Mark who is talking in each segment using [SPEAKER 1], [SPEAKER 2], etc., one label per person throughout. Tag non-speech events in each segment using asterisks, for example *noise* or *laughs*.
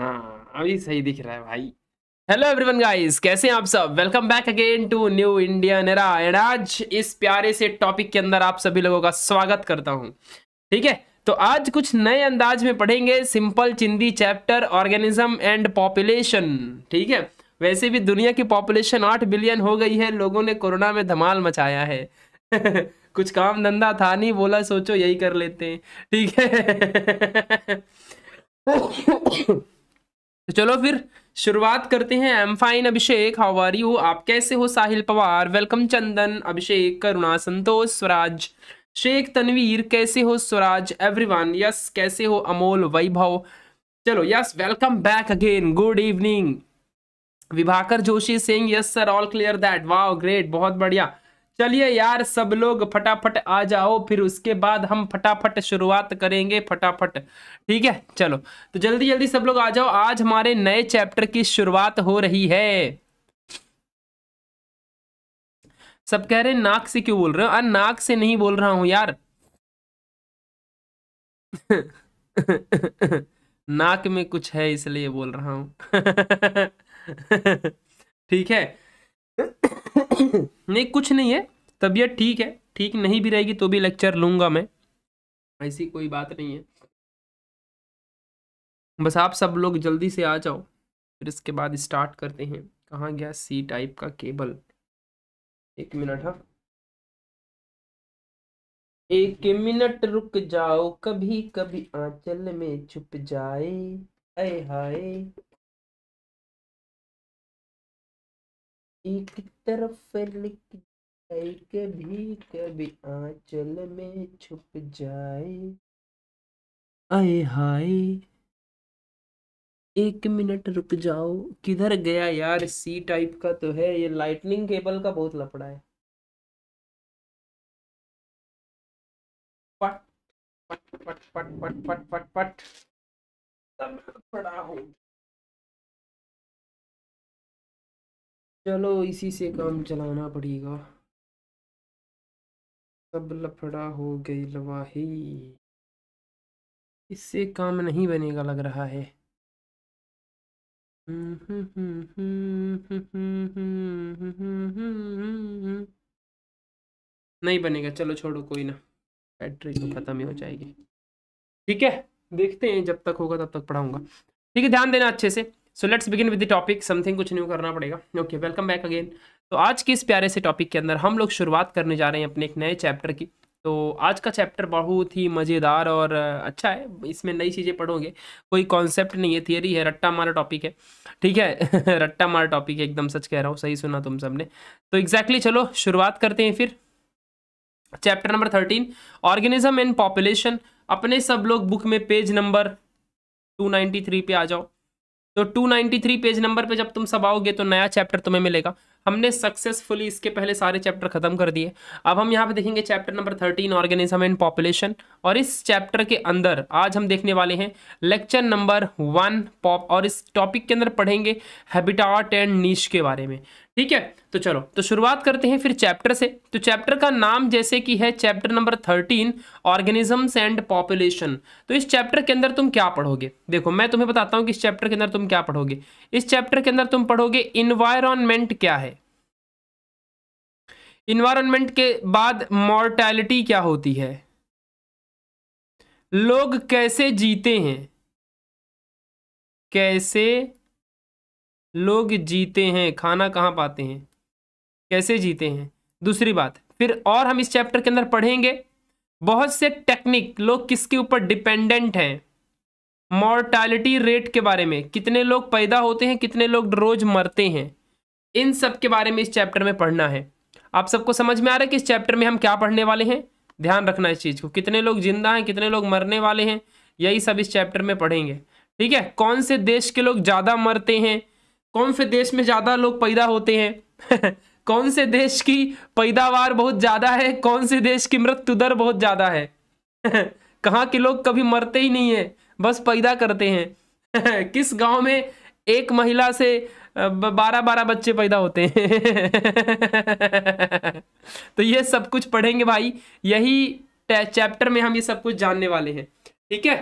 [SPEAKER 1] हाँ अभी सही दिख रहा है भाई हेलो एवरीवन गाइस कैसे हैं आप सब welcome back again to new Indian era and आज इस प्यारे से टॉपिक के अंदर आप सभी लोगों का स्वागत करता हूँ ठीक है तो आज कुछ नए अंदाज में पढ़ेंगे सिंपल चिंदी चैप्टर ऑर्गेनिज्म एंड पॉपुलेशन ठीक है वैसे भी दुनिया की पॉपुलेशन आठ बिलियन हो गई है लोगों ने कोरोना में धमाल मचाया है कुछ काम धंधा था नहीं बोला सोचो यही कर लेते हैं ठीक है तो चलो फिर शुरुआत करते हैं। Am fine Abhishek how are you आप कैसे हो साहिल पवार? वेलकम चंदन, अभिषेक, करुणा, संतोष, स्वराज। शेख तनवीर, कैसे हो स्वराज? एवरीवन यस कैसे हो अमोल, वैभव? चलो yes welcome back again good evening Vibhakar Joshi Singh yes sir all clear that wow great बहुत बढ़िया। चलिए यार, सब लोग फटाफट आ जाओ, फिर उसके बाद हम फटाफट शुरुआत करेंगे फटाफट। ठीक है? चलो तो जल्दी जल्दी सब लोग आ जाओ। आज हमारे नए चैप्टर की शुरुआत हो रही है। सब कह रहे नाक से क्यों बोल रहे हो? अरे, नाक से नहीं बोल रहा हूँ यार। *laughs* नाक में कुछ है, इसलिए बोल रहा हूँ। *laughs* ठीक है? *coughs* नहीं, कुछ नहीं है। तबीयत ठीक है, ठीक नहीं भी रहेगी तो भी लेक्चर लूँगा मैं। ऐसी कोई बात नहीं है। बस आप सब लोग जल्दी से आ जाओ, फिर इसके बाद स्टार्ट करते हैं। कहाँ गया सी टाइप का केबल एक मिनट हाँ। एक मिनट रुक जाओ, कभी कभी आंचल में छुप जाए। अय हाय। एक तरफ़ लिख कभी कभी आंचल में छुप जाए। आए हाय। एक मिनट रुक जाओ। किधर गया यार? सी टाइप का तो है ये। लाइटनिंग केबल का बहुत लफड़ा है। पट पट पट पट पट पट पट पट लफड़ा हो। चलो इसी से काम चलाना पड़ेगा। सब लफड़ा हो गई लवाही। इससे काम नहीं बनेगा लग रहा है। नहीं बनेगा, चलो छोड़ो, कोई ना। बैटरी तो ख़त्म ही हो जाएगी। ठीक है, देखते हैं जब तक होगा तब तक पढ़ाऊँगा। ठीक है, ध्यान देना अच्छे से। So let's begin with the topic something कुछ न्यू करना पड़ेगा। ओके वेलकम बैक अगेन तो आज के इस प्यारे से टॉपिक के अंदर हम लोग शुरुआत करने जा रहे हैं अपने एक नए चैप्टर की। तो आज का चैप्टर बहुत ही मज़ेदार और अच्छा है। इसमें नई चीज़ें पढ़ोगे कोई कॉन्सेप्ट नहीं है थियरी है रट्टा मारा टॉपिक है। ठीक है? *laughs* रट्टा मारा टॉपिक है एकदम सच कह रहा हूँ सही सुना तुम सबने। तो एग्जैक्टली exactly, चलो शुरुआत करते हैं फिर। Chapter number thirteen organism and population अपने सब लोग बुक में page number two ninety three पे आ जाओ। तो 293 पेज नंबर पे जब तुम सब आओगे तो नया चैप्टर तुम्हें मिलेगा। हमने सक्सेसफुली इसके पहले सारे चैप्टर खत्म कर दिए। अब हम यहाँ पे देखेंगे chapter number thirteen organism and population और इस चैप्टर के अंदर आज हम देखने वाले हैं लेक्चर नंबर वन पॉप और इस टॉपिक के अंदर पढ़ेंगे हैबिटाट एंड नीच के बारे में। ठीक है? तो चलो तो शुरुआत करते हैं फिर चैप्टर से। तो चैप्टर का नाम जैसे कि है chapter number thirteen organisms and population तो इस चैप्टर के अंदर तुम क्या पढ़ोगे? देखो, मैं तुम्हें बताता हूँ कि इस चैप्टर के अंदर तुम क्या पढ़ोगे। इस चैप्टर के अंदर तुम पढ़ोगे इन्वायरमेंट क्या है? इन्वायरमेंट के बाद मॉर्टैलिटी क्या होती है? लोग कैसे जीते हैं? कैसे लोग जीते हैं, खाना कहाँ पाते हैं? कैसे जीते हैं? दूसरी बात, फिर और हम इस चैप्टर के अंदर पढ़ेंगे। बहुत से टेक्निक, लोग किसके ऊपर डिपेंडेंट हैं? मॉर्टैलिटी रेट के बारे में, कितने लोग पैदा होते हैं, कितने लोग रोज मरते हैं? इन सब के बारे में इस चैप्टर में पढ़ना है। आप सबको समझ में आ रहा है कि इस चैप्टर में हम क्या पढ़ने वाले हैं? ध्यान रखना इस चीज़ को, कितने लोग ज़िंदा हैं, कितने लोग मरने वाले हैं, यही सब इस चैप्टर में पढ़ेंगे। ठीक है, कौन से देश के लोग ज़्यादा मरते हैं? कौन से देश में ज़्यादा लोग पैदा होते हैं? *laughs* कौन से देश की पैदावार बहुत ज़्यादा है? कौन से देश की मृत्यु दर बहुत ज़्यादा है? *laughs* कहाँ के लोग कभी मरते ही नहीं है, बस पैदा करते हैं? *laughs* किस गाँव में एक महिला से बारह बारह बच्चे पैदा होते हैं? तो ये सब कुछ पढ़ेंगे भाई, यही चैप्टर में हम ये सब कुछ जानने वाले हैं। ठीक है?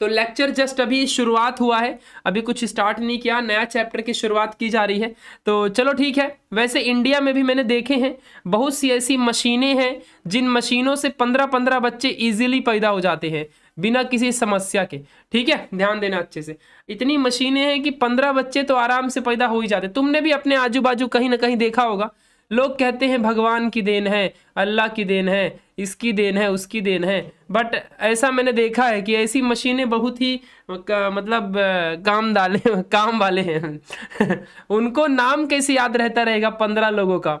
[SPEAKER 1] तो लेक्चर जस्ट अभी शुरुआत हुआ है। अभी कुछ स्टार्ट नहीं किया, नया चैप्टर की शुरुआत की जा रही है। तो चलो ठीक है, वैसे इंडिया में भी मैंने देखे हैं, बहुत सी ऐसी मशीनें हैं, जिन मशीनों से पंद्रह पंद्रह बच्चे इजीली पैदा हो जाते हैं, बिना किसी समस्या के। ठीक है, ध्यान देना अच्छे से। इतनी मशीनें हैं कि पंद्रह बच्चे तो आराम से पैदा हो ही जाते तुमने भी अपने आजू बाजू कहीं ना कहीं देखा होगा लोग कहते हैं भगवान की देन है, अल्लाह की देन है, इसकी देन है, उसकी देन है। बट ऐसा मैंने देखा है कि ऐसी मशीनें बहुत ही मतलब काम डाले, काम वाले हैं। *laughs* उनको नाम कैसे याद रहता रहेगा पंद्रह लोगों का?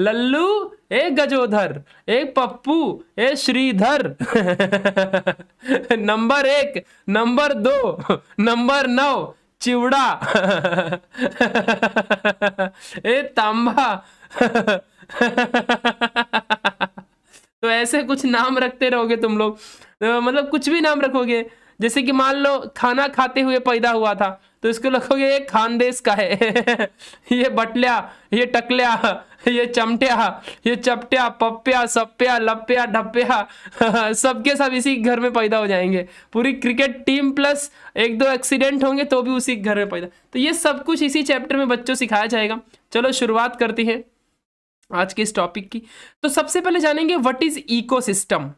[SPEAKER 1] लल्लू, ए गजोधर एक पप्पू, ए श्रीधर। *laughs* नंबर एक, नंबर दो, नंबर नौ, चिवड़ा। *laughs* ए तांबा *laughs* तो ऐसे कुछ नाम रखते रहोगे तुम लोग। तो मतलब कुछ भी नाम रखोगे, जैसे कि मान लो खाना खाते हुए पैदा हुआ था तो इसको लिखोगे ये खानदेश का है, *laughs* ये बटल्या, ये टकल्या, ये चमटिया, ये चपटिया, पप्प्या सप्या लप्या ढप्या *laughs* सबके सब इसी घर में पैदा हो जाएँगे। पूरी क्रिकेट टीम प्लस एक दो एक्सीडेंट होंगे तो भी उसी घर में पैदा तो ये सब कुछ इसी चैप्टर में बच्चों सिखाया जाएगा। चलो शुरुआत करती है। आज के इस टॉपिक की। तो सबसे पहले जानेंगे what is ecosystem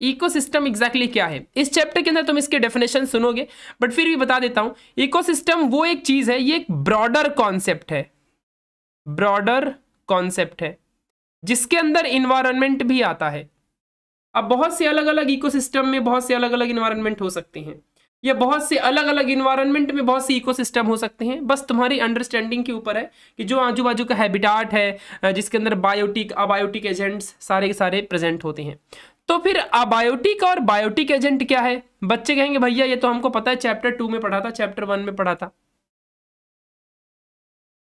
[SPEAKER 1] ecosystem exactly क्या है? इस चैप्टर के अंदर तुम इसके डेफिनेशन सुनोगे बट फिर भी बता देता हूँ। इकोसिस्टम वो एक चीज़ है, ये एक ब्रॉडर कॉन्सेप्ट है। ब्रॉडर कॉन्सेप्ट है, जिसके अंदर इन्वायरमेंट भी आता है। अब बहुत से अलग अलग इकोसिस्टम में बहुत से अलग अलग इन्वायरमेंट हो सकते हैं। ये बहुत से अलग अलग इन्वायरमेंट में बहुत से इकोसिस्टम हो सकते हैं। बस तुम्हारी अंडरस्टैंडिंग के ऊपर है कि जो आजू बाजू का हैबिटाट है जिसके अंदर बायोटिक अबायोटिक एजेंट्स सारे के सारे प्रेजेंट होते हैं। तो फिर अबायोटिक और बायोटिक एजेंट क्या है? बच्चे कहेंगे, भैया, ये तो हमको पता है चैप्टर टू में पढ़ा था चैप्टर वन में पढ़ा था।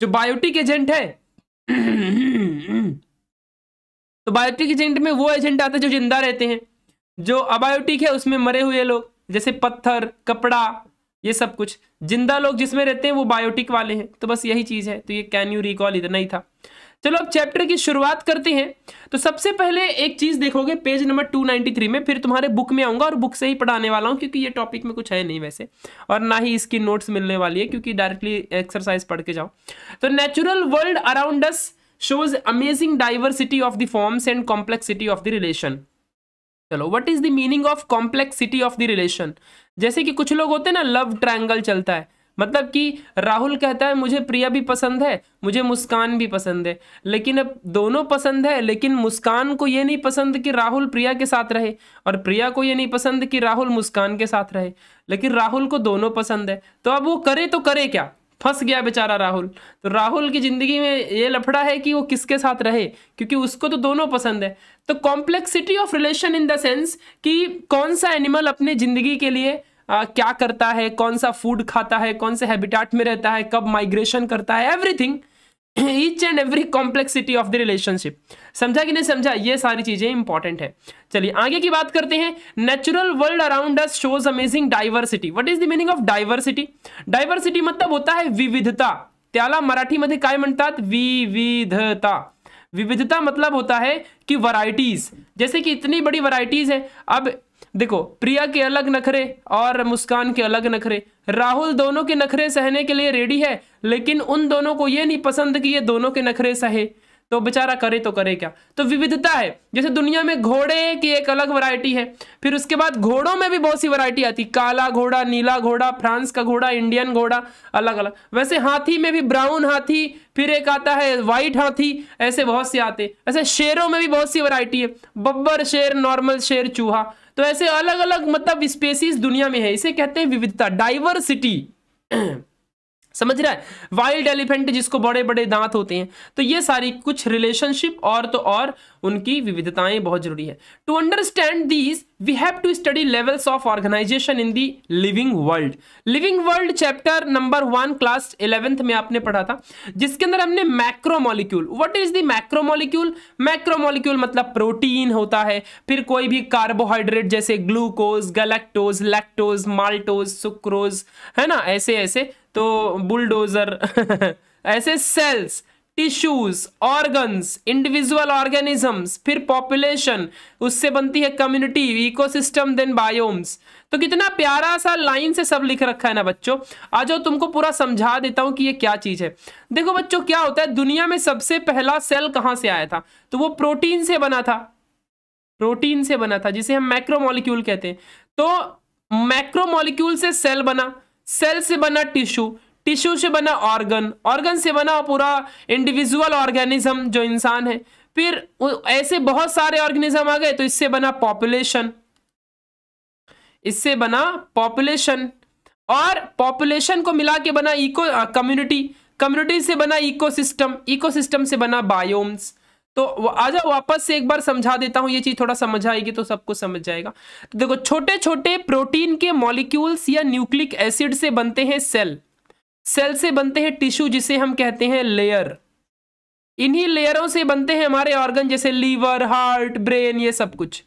[SPEAKER 1] जो बायोटिक एजेंट है तो बायोटिक एजेंट में वो एजेंट आते हैं जो ज़िंदा रहते हैं। जो अबायोटिक है, उसमें मरे हुए लोग। जैसे पत्थर, कपड़ा, ये सब कुछ। ज़िंदा लोग जिसमें रहते हैं, वो बायोटिक वाले हैं। तो बस यही चीज़ है। तो ये कैन यू रिकॉल इतना ही था। चलो, अब चैप्टर की शुरुआत करते हैं। तो सबसे पहले एक चीज़ देखोगे पेज नंबर 293 में। फिर तुम्हारे बुक में आऊँगा और बुक से ही पढ़ाने वाला हूँ, क्योंकि ये टॉपिक में कुछ है नहीं वैसे। और ना ही इसकी नोट्स मिलने वाली है, क्योंकि डायरेक्टली एक्सरसाइज पढ़ के जाओ। तो natural world around us shows amazing diversity of the forms and complexity of the relation चलो what is the meaning of complexity of the relation जैसे कि कुछ लोग होते हैं ना लव ट्रायंगल चलता है। मतलब कि राहुल कहता है, मुझे प्रिया भी पसंद है, मुझे मुस्कान भी पसंद है। लेकिन अब दोनों पसंद है, लेकिन मुस्कान को ये नहीं पसंद कि राहुल प्रिया के साथ रहे, और प्रिया को ये नहीं पसंद कि राहुल मुस्कान के साथ रहे। लेकिन राहुल को दोनों पसंद है। तो अब वो करे तो करे क्या? फंस गया बेचारा राहुल। तो राहुल की ज़िंदगी में ये लफड़ा है कि वो किसके साथ रहे? क्योंकि उसको तो दोनों पसंद है। तो complexity of relation in the sense कि कौन सा एनिमल अपने ज़िंदगी के लिए आ, क्या करता है कौन सा फ़ूड खाता है कौन से हैबिटाट में रहता है कब माइग्रेशन करता है everything each and every complexity of the relationship समझा कि नहीं समझा? ये सारी चीज़ें इंपॉर्टेंट है। चलिए, आगे की बात करते हैं। Natural world around us shows amazing diversity what is the meaning of diversity diversity मतलब होता है विविधता। त्याला मराठीमध्ये काय म्हणतात? विविधता। विविधता मतलब होता है कि वराइटीज जैसे कि इतनी बड़ी वराइटीज है। अब देखो, प्रिया के अलग नखरे और मुस्कान के अलग नखरे। राहुल दोनों के नखरे सहने के लिए रेडी है, लेकिन उन दोनों को ये नहीं पसंद कि ये दोनों के नखरे सहे। तो बेचारा करे तो करे क्या? तो विविधता है। जैसे दुनिया में घोड़े की एक अलग वैरायटी है। फिर उसके बाद घोड़ों में भी बहुत सी वैरायटी आती। काला घोड़ा, नीला घोड़ा, फ्रांस का घोड़ा इंडियन घोड़ा अलग अलग वैसे हाथी में भी ब्राउन हाथी, फिर एक आता है व्हाइट हाथी, ऐसे बहुत से आते। ऐसे शेरों में भी बहुत सी वैरायटी है। बब्बर शेर नॉर्मल शेर, चूहा। तो ऐसे अलग अलग मतलब स्पेसीज दुनिया में है। इसे कहते हैं विविधता डाइवर्सिटी समझ रहा है? वाइल्ड एलिफेंट जिसको बड़े बड़े दांत होते हैं। तो ये सारी कुछ रिलेशनशिप और तो और उनकी विविधताएँ बहुत ज़रूरी है। To understand these we have to study levels of organisation in the living world living world chapter number one class eleventh में आपने पढ़ा था, जिसके अंदर हमने macromolecule what is the macromolecule macromolecule मतलब प्रोटीन होता है, फिर कोई भी कार्बोहाइड्रेट जैसे glucose galactose lactose maltose sucrose है ना *laughs* ऐसे ऐसे तो बुलडोजर ऐसे cells tissues organs individual organisms फिर पॉपुलेशन उससे बनती है कम्युनिटी इकोसिस्टम देन बायोम्स तो कितना प्यारा सा लाइन से सब लिख रखा है ना बच्चों। आ जाओ तुमको पूरा समझा देता हूँ कि ये क्या चीज़ है। देखो बच्चों, क्या होता है? दुनिया में सबसे पहला सेल कहाँ से आया था? तो वो प्रोटीन से बना था। प्रोटीन से बना था, जिसे हम मैक्रोमोलिक्यूल कहते हैं। तो मैक्रोमोलिक्यूल से सेल बना। सेल से बना टिश्यू टिश्यू से बना ऑर्गन। ऑर्गन से बना पूरा इंडिविजुअल ऑर्गेनिज्म जो इंसान है। फिर ऐसे बहुत सारे ऑर्गेनिज्म आ गए तो इससे बना पॉपुलेशन। इससे बना पॉपुलेशन। और पॉपुलेशन को मिला के बना इको कम्युनिटी कम्युनिटी से बना इकोसिस्टम इकोसिस्टम से बना बायोम्स तो आ जाओ वापस से एक बार समझा देता हूँ, ये चीज़ थोड़ा समझ आएगी तो सबको समझ जाएगा। देखो छोटे छोटे प्रोटीन के मॉलिक्यूल्स या न्यूक्लिक एसिड से बनते हैं सेल सेल से बनते हैं टिश्यू, जिसे हम कहते हैं लेयर। इन्हीं लेयरों से बनते हैं हमारे ऑर्गन जैसे लीवर, हार्ट, ब्रेन, ये सब कुछ।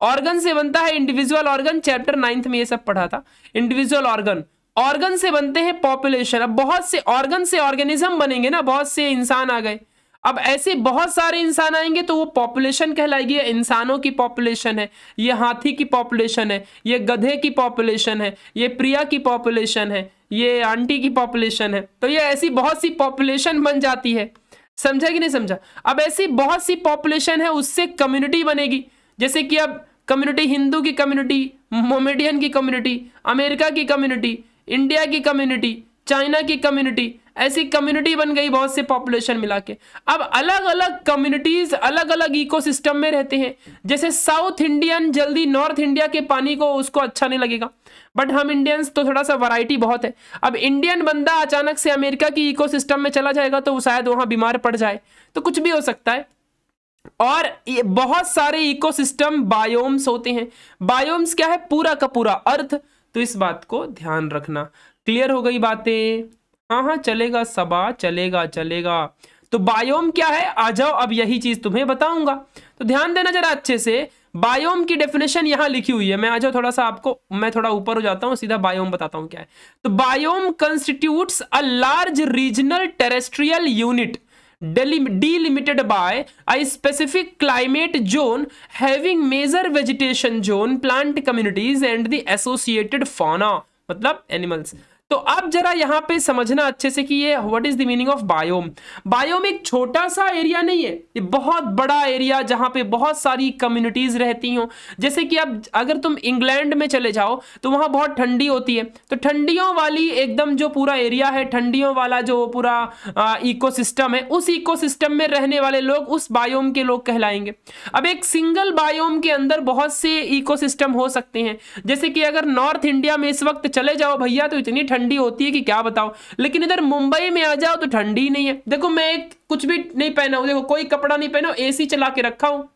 [SPEAKER 1] ऑर्गन से बनता है इंडिविजुअल ऑर्गन चैप्टर नाइन्थ में ये सब पढ़ा था। इंडिविजुअल ऑर्गन ऑर्गन से बनते हैं पॉपुलेशन अब बहुत से ऑर्गन से ऑर्गेनिज्म बनेंगे ना, बहुत से इंसान आ गए। अब ऐसे बहुत सारे इंसान आएँगे तो वो पॉपुलेशन कहलाएगी। इंसानों की पॉपुलेशन है, ये हाथी की पॉपुलेशन है, ये गधे की पॉपुलेशन है, ये प्रिया की पॉपुलेशन है ये आंटी की पॉपुलेशन है। तो ये ऐसी बहुत सी पॉपुलेशन बन जाती है। समझा कि नहीं समझा? अब ऐसी बहुत सी पॉपुलेशन है, उससे कम्युनिटी बनेगी। जैसे कि अब कम्युनिटी हिंदू की कम्युनिटी मोमेडियन की कम्युनिटी अमेरिका की कम्युनिटी इंडिया की कम्युनिटी चाइना की कम्युनिटी ऐसी कम्युनिटी बन गई बहुत से पॉपुलेशन मिला के। अब अलग अलग कम्युनिटीज अलग अलग इकोसिस्टम में रहते हैं। जैसे साउथ इंडियन जल्दी नॉर्थ इंडिया के पानी को उसको अच्छा नहीं लगेगा। बट हम इंडियंस तो थोड़ा सा वैरायटी बहुत है। अब इंडियन बंदा अचानक से अमेरिका की इकोसिस्टम में चला जाएगा तो शायद वहाँ बीमार पड़ जाए। तो कुछ भी हो सकता है। और ये बहुत सारे इकोसिस्टम बायोम्स होते हैं। बायोम्स क्या है? पूरा का पूरा अर्थ तो इस बात को ध्यान रखना। क्लियर हो गई बातें? हाँ हाँ चलेगा सबा, चलेगा चलेगा। तो बायोम क्या है? आ जाओ, अब यही चीज़ तुम्हें बताऊँगा। तो ध्यान देना जरा अच्छे से। बायोम की डेफिनेशन यहाँ लिखी हुई है। मैं आ जाओ थोड़ा सा आपको, मैं थोड़ा ऊपर हो जाता हूँ, सीधा बायोम बताता हूँ क्या है। तो biome constitutes a large regional terrestrial unit delimited by a specific climate zone having major vegetation zone, plant communities, and the associated fauna मतलब एनिमल्स तो अब जरा यहाँ पे समझना अच्छे से कि ये what is the meaning of biome biome एक छोटा सा एरिया नहीं है, ये बहुत बड़ा एरिया जहाँ पे बहुत सारी कम्युनिटीज रहती हो। जैसे कि अब अगर तुम इंग्लैंड में चले जाओ तो वहाँ बहुत ठंडी होती है। तो ठंडियों वाली एकदम जो पूरा एरिया है, ठंडियों वाला जो पूरा इकोसिस्टम है, उस इकोसिस्टम में रहने वाले लोग उस बायोम के लोग कहलाएँगे। अब एक सिंगल बायोम के अंदर बहुत से इकोसिस्टम हो सकते हैं। जैसे कि अगर नॉर्थ इंडिया में इस वक्त चले जाओ भैया तो इतनी होती है कि क्या बताओ लेकिन इधर मुंबई में आ जाओ तो ठंडी नहीं है। देखो, मैं कुछ भी नहीं पहना हूँ। देखो, कोई कपड़ा नहीं पहना एसी चला के रखा हूँ।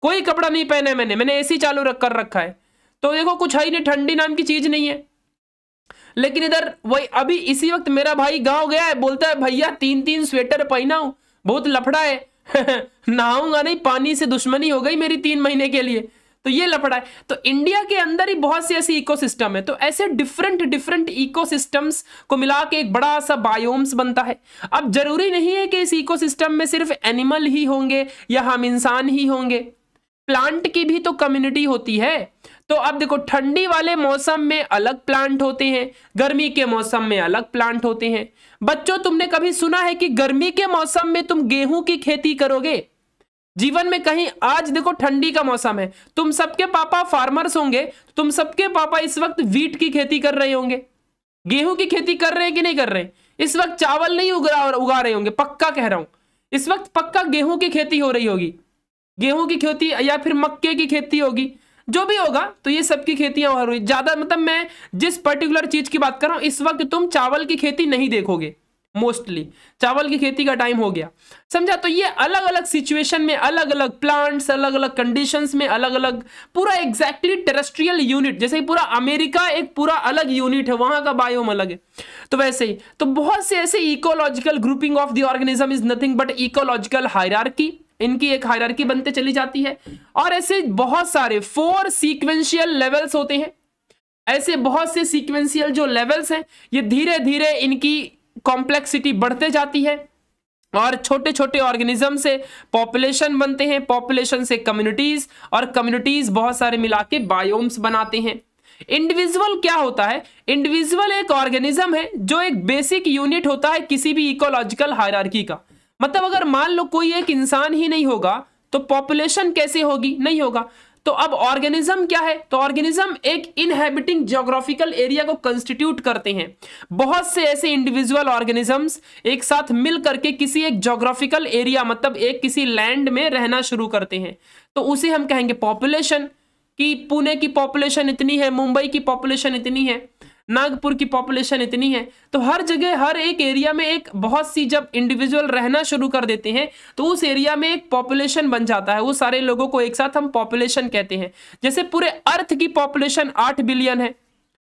[SPEAKER 1] कोई कपड़ा नहीं पहना है मैंने। मैंने एसी चालू रख, कर रखा है। तो देखो, कुछ है ही नहीं। ठंडी नाम की चीज़ नहीं है। लेकिन इधर वही, अभी इसी वक्त मेरा भाई गाँव गया है। बोलता है, भैया तीन तीन स्वेटर पहना हूँ बहुत लफड़ा है। *laughs* नहाऊँगा नहीं, पानी से दुश्मनी हो गई मेरी तीन महीने के लिए। तो ये लफड़ा है। तो इंडिया के अंदर ही बहुत सी ऐसी इकोसिस्टम है। तो ऐसे डिफरेंट डिफरेंट इकोसिस्टम्स को मिला के एक बड़ा सा बायोम्स बनता है। अब ज़रूरी नहीं है कि इस इकोसिस्टम में सिर्फ़ एनिमल ही होंगे या हम इंसान ही होंगे। प्लांट की भी तो कम्युनिटी होती है। तो अब देखो, ठंडी वाले मौसम में अलग प्लांट होते हैं। गर्मी के मौसम में अलग प्लांट होते हैं। बच्चों, तुमने कभी सुना है कि गर्मी के मौसम में तुम गेहूँ की खेती करोगे? जीवन में कहीं आज देखो ठंडी का मौसम है। तुम सबके पापा फार्मर्स होंगे, तुम सबके पापा इस वक्त वीट की खेती कर रहे होंगे। गेहूँ की खेती कर रहे हैं कि नहीं कर रहे? इस वक्त चावल नहीं उगा उगा रहे होंगे, पक्का कह रहा हूँ। इस वक्त पक्का गेहूँ की खेती हो रही होगी। गेहूँ की खेती या फिर मक्के की खेती होगी। जो भी होगा तो ये सबकी खेतियाँ हो रही। ज़्यादा मतलब मैं जिस पर्टिकुलर चीज़ की बात कर रहा हूँ, इस वक्त तुम चावल की खेती नहीं देखोगे। मोस्टली। चावल की खेती का टाइम हो गया। समझा? तो ये अलग अलग सिचुएशन में अलग अलग प्लांट्स अलग अलग कंडीशंस में अलग अलग पूरा एग्जैक्टली टेरेस्ट्रियल यूनिट जैसे पूरा अमेरिका एक पूरा अलग यूनिट है, वहाँ का बायोम अलग है। तो वैसे ही तो बहुत से ऐसे ecological grouping of the organism is nothing but ecological hierarchy इनकी एक हायरार्की बनते चली जाती है। और ऐसे बहुत सारे फोर सीक्वेंशियल लेवल्स होते हैं। ऐसे बहुत से सीक्वेंशियल जो लेवल्स हैं, ये धीरे धीरे इनकी कॉम्प्लेक्सिटी बढ़ते जाती है और छोटे छोटे ऑर्गेनिज्म से पॉपुलेशन बनते हैं पॉपुलेशन से कम्युनिटीज और कम्युनिटीज बहुत सारे मिला के बायोम्स बनाते हैं। इंडिविजुअल क्या होता है? इंडिविजुअल एक ऑर्गेनिज्म है जो एक बेसिक यूनिट होता है किसी भी इकोलॉजिकल हायरार्की का। मतलब अगर मान लो कोई एक इंसान ही नहीं होगा तो पॉपुलेशन कैसे होगी? नहीं होगा। तो अब ऑर्गेनिज्म क्या है? तो ऑर्गेनिज्म एक इनहेबिटिंग जियोग्राफिकल एरिया को कंस्टिट्यूट करते हैं। बहुत से ऐसे इंडिविजुअल ऑर्गेनिजम्स एक साथ मिल करके किसी एक जोग्राफिकल एरिया मतलब एक किसी लैंड में रहना शुरू करते हैं। तो उसे हम कहेंगे पॉपुलेशन कि पुणे की पॉपुलेशन इतनी है, मुंबई की पॉपुलेशन इतनी है। नागपुर की पॉपुलेशन इतनी है तो हर जगह, हर एक एरिया में एक बहुत सी जब इंडिविजुअल रहना शुरू कर देते हैं तो उस एरिया में एक पॉपुलेशन बन जाता है। वो सारे लोगों को एक साथ हम पॉपुलेशन कहते हैं। जैसे पूरे अर्थ की पॉपुलेशन आठ बिलियन है।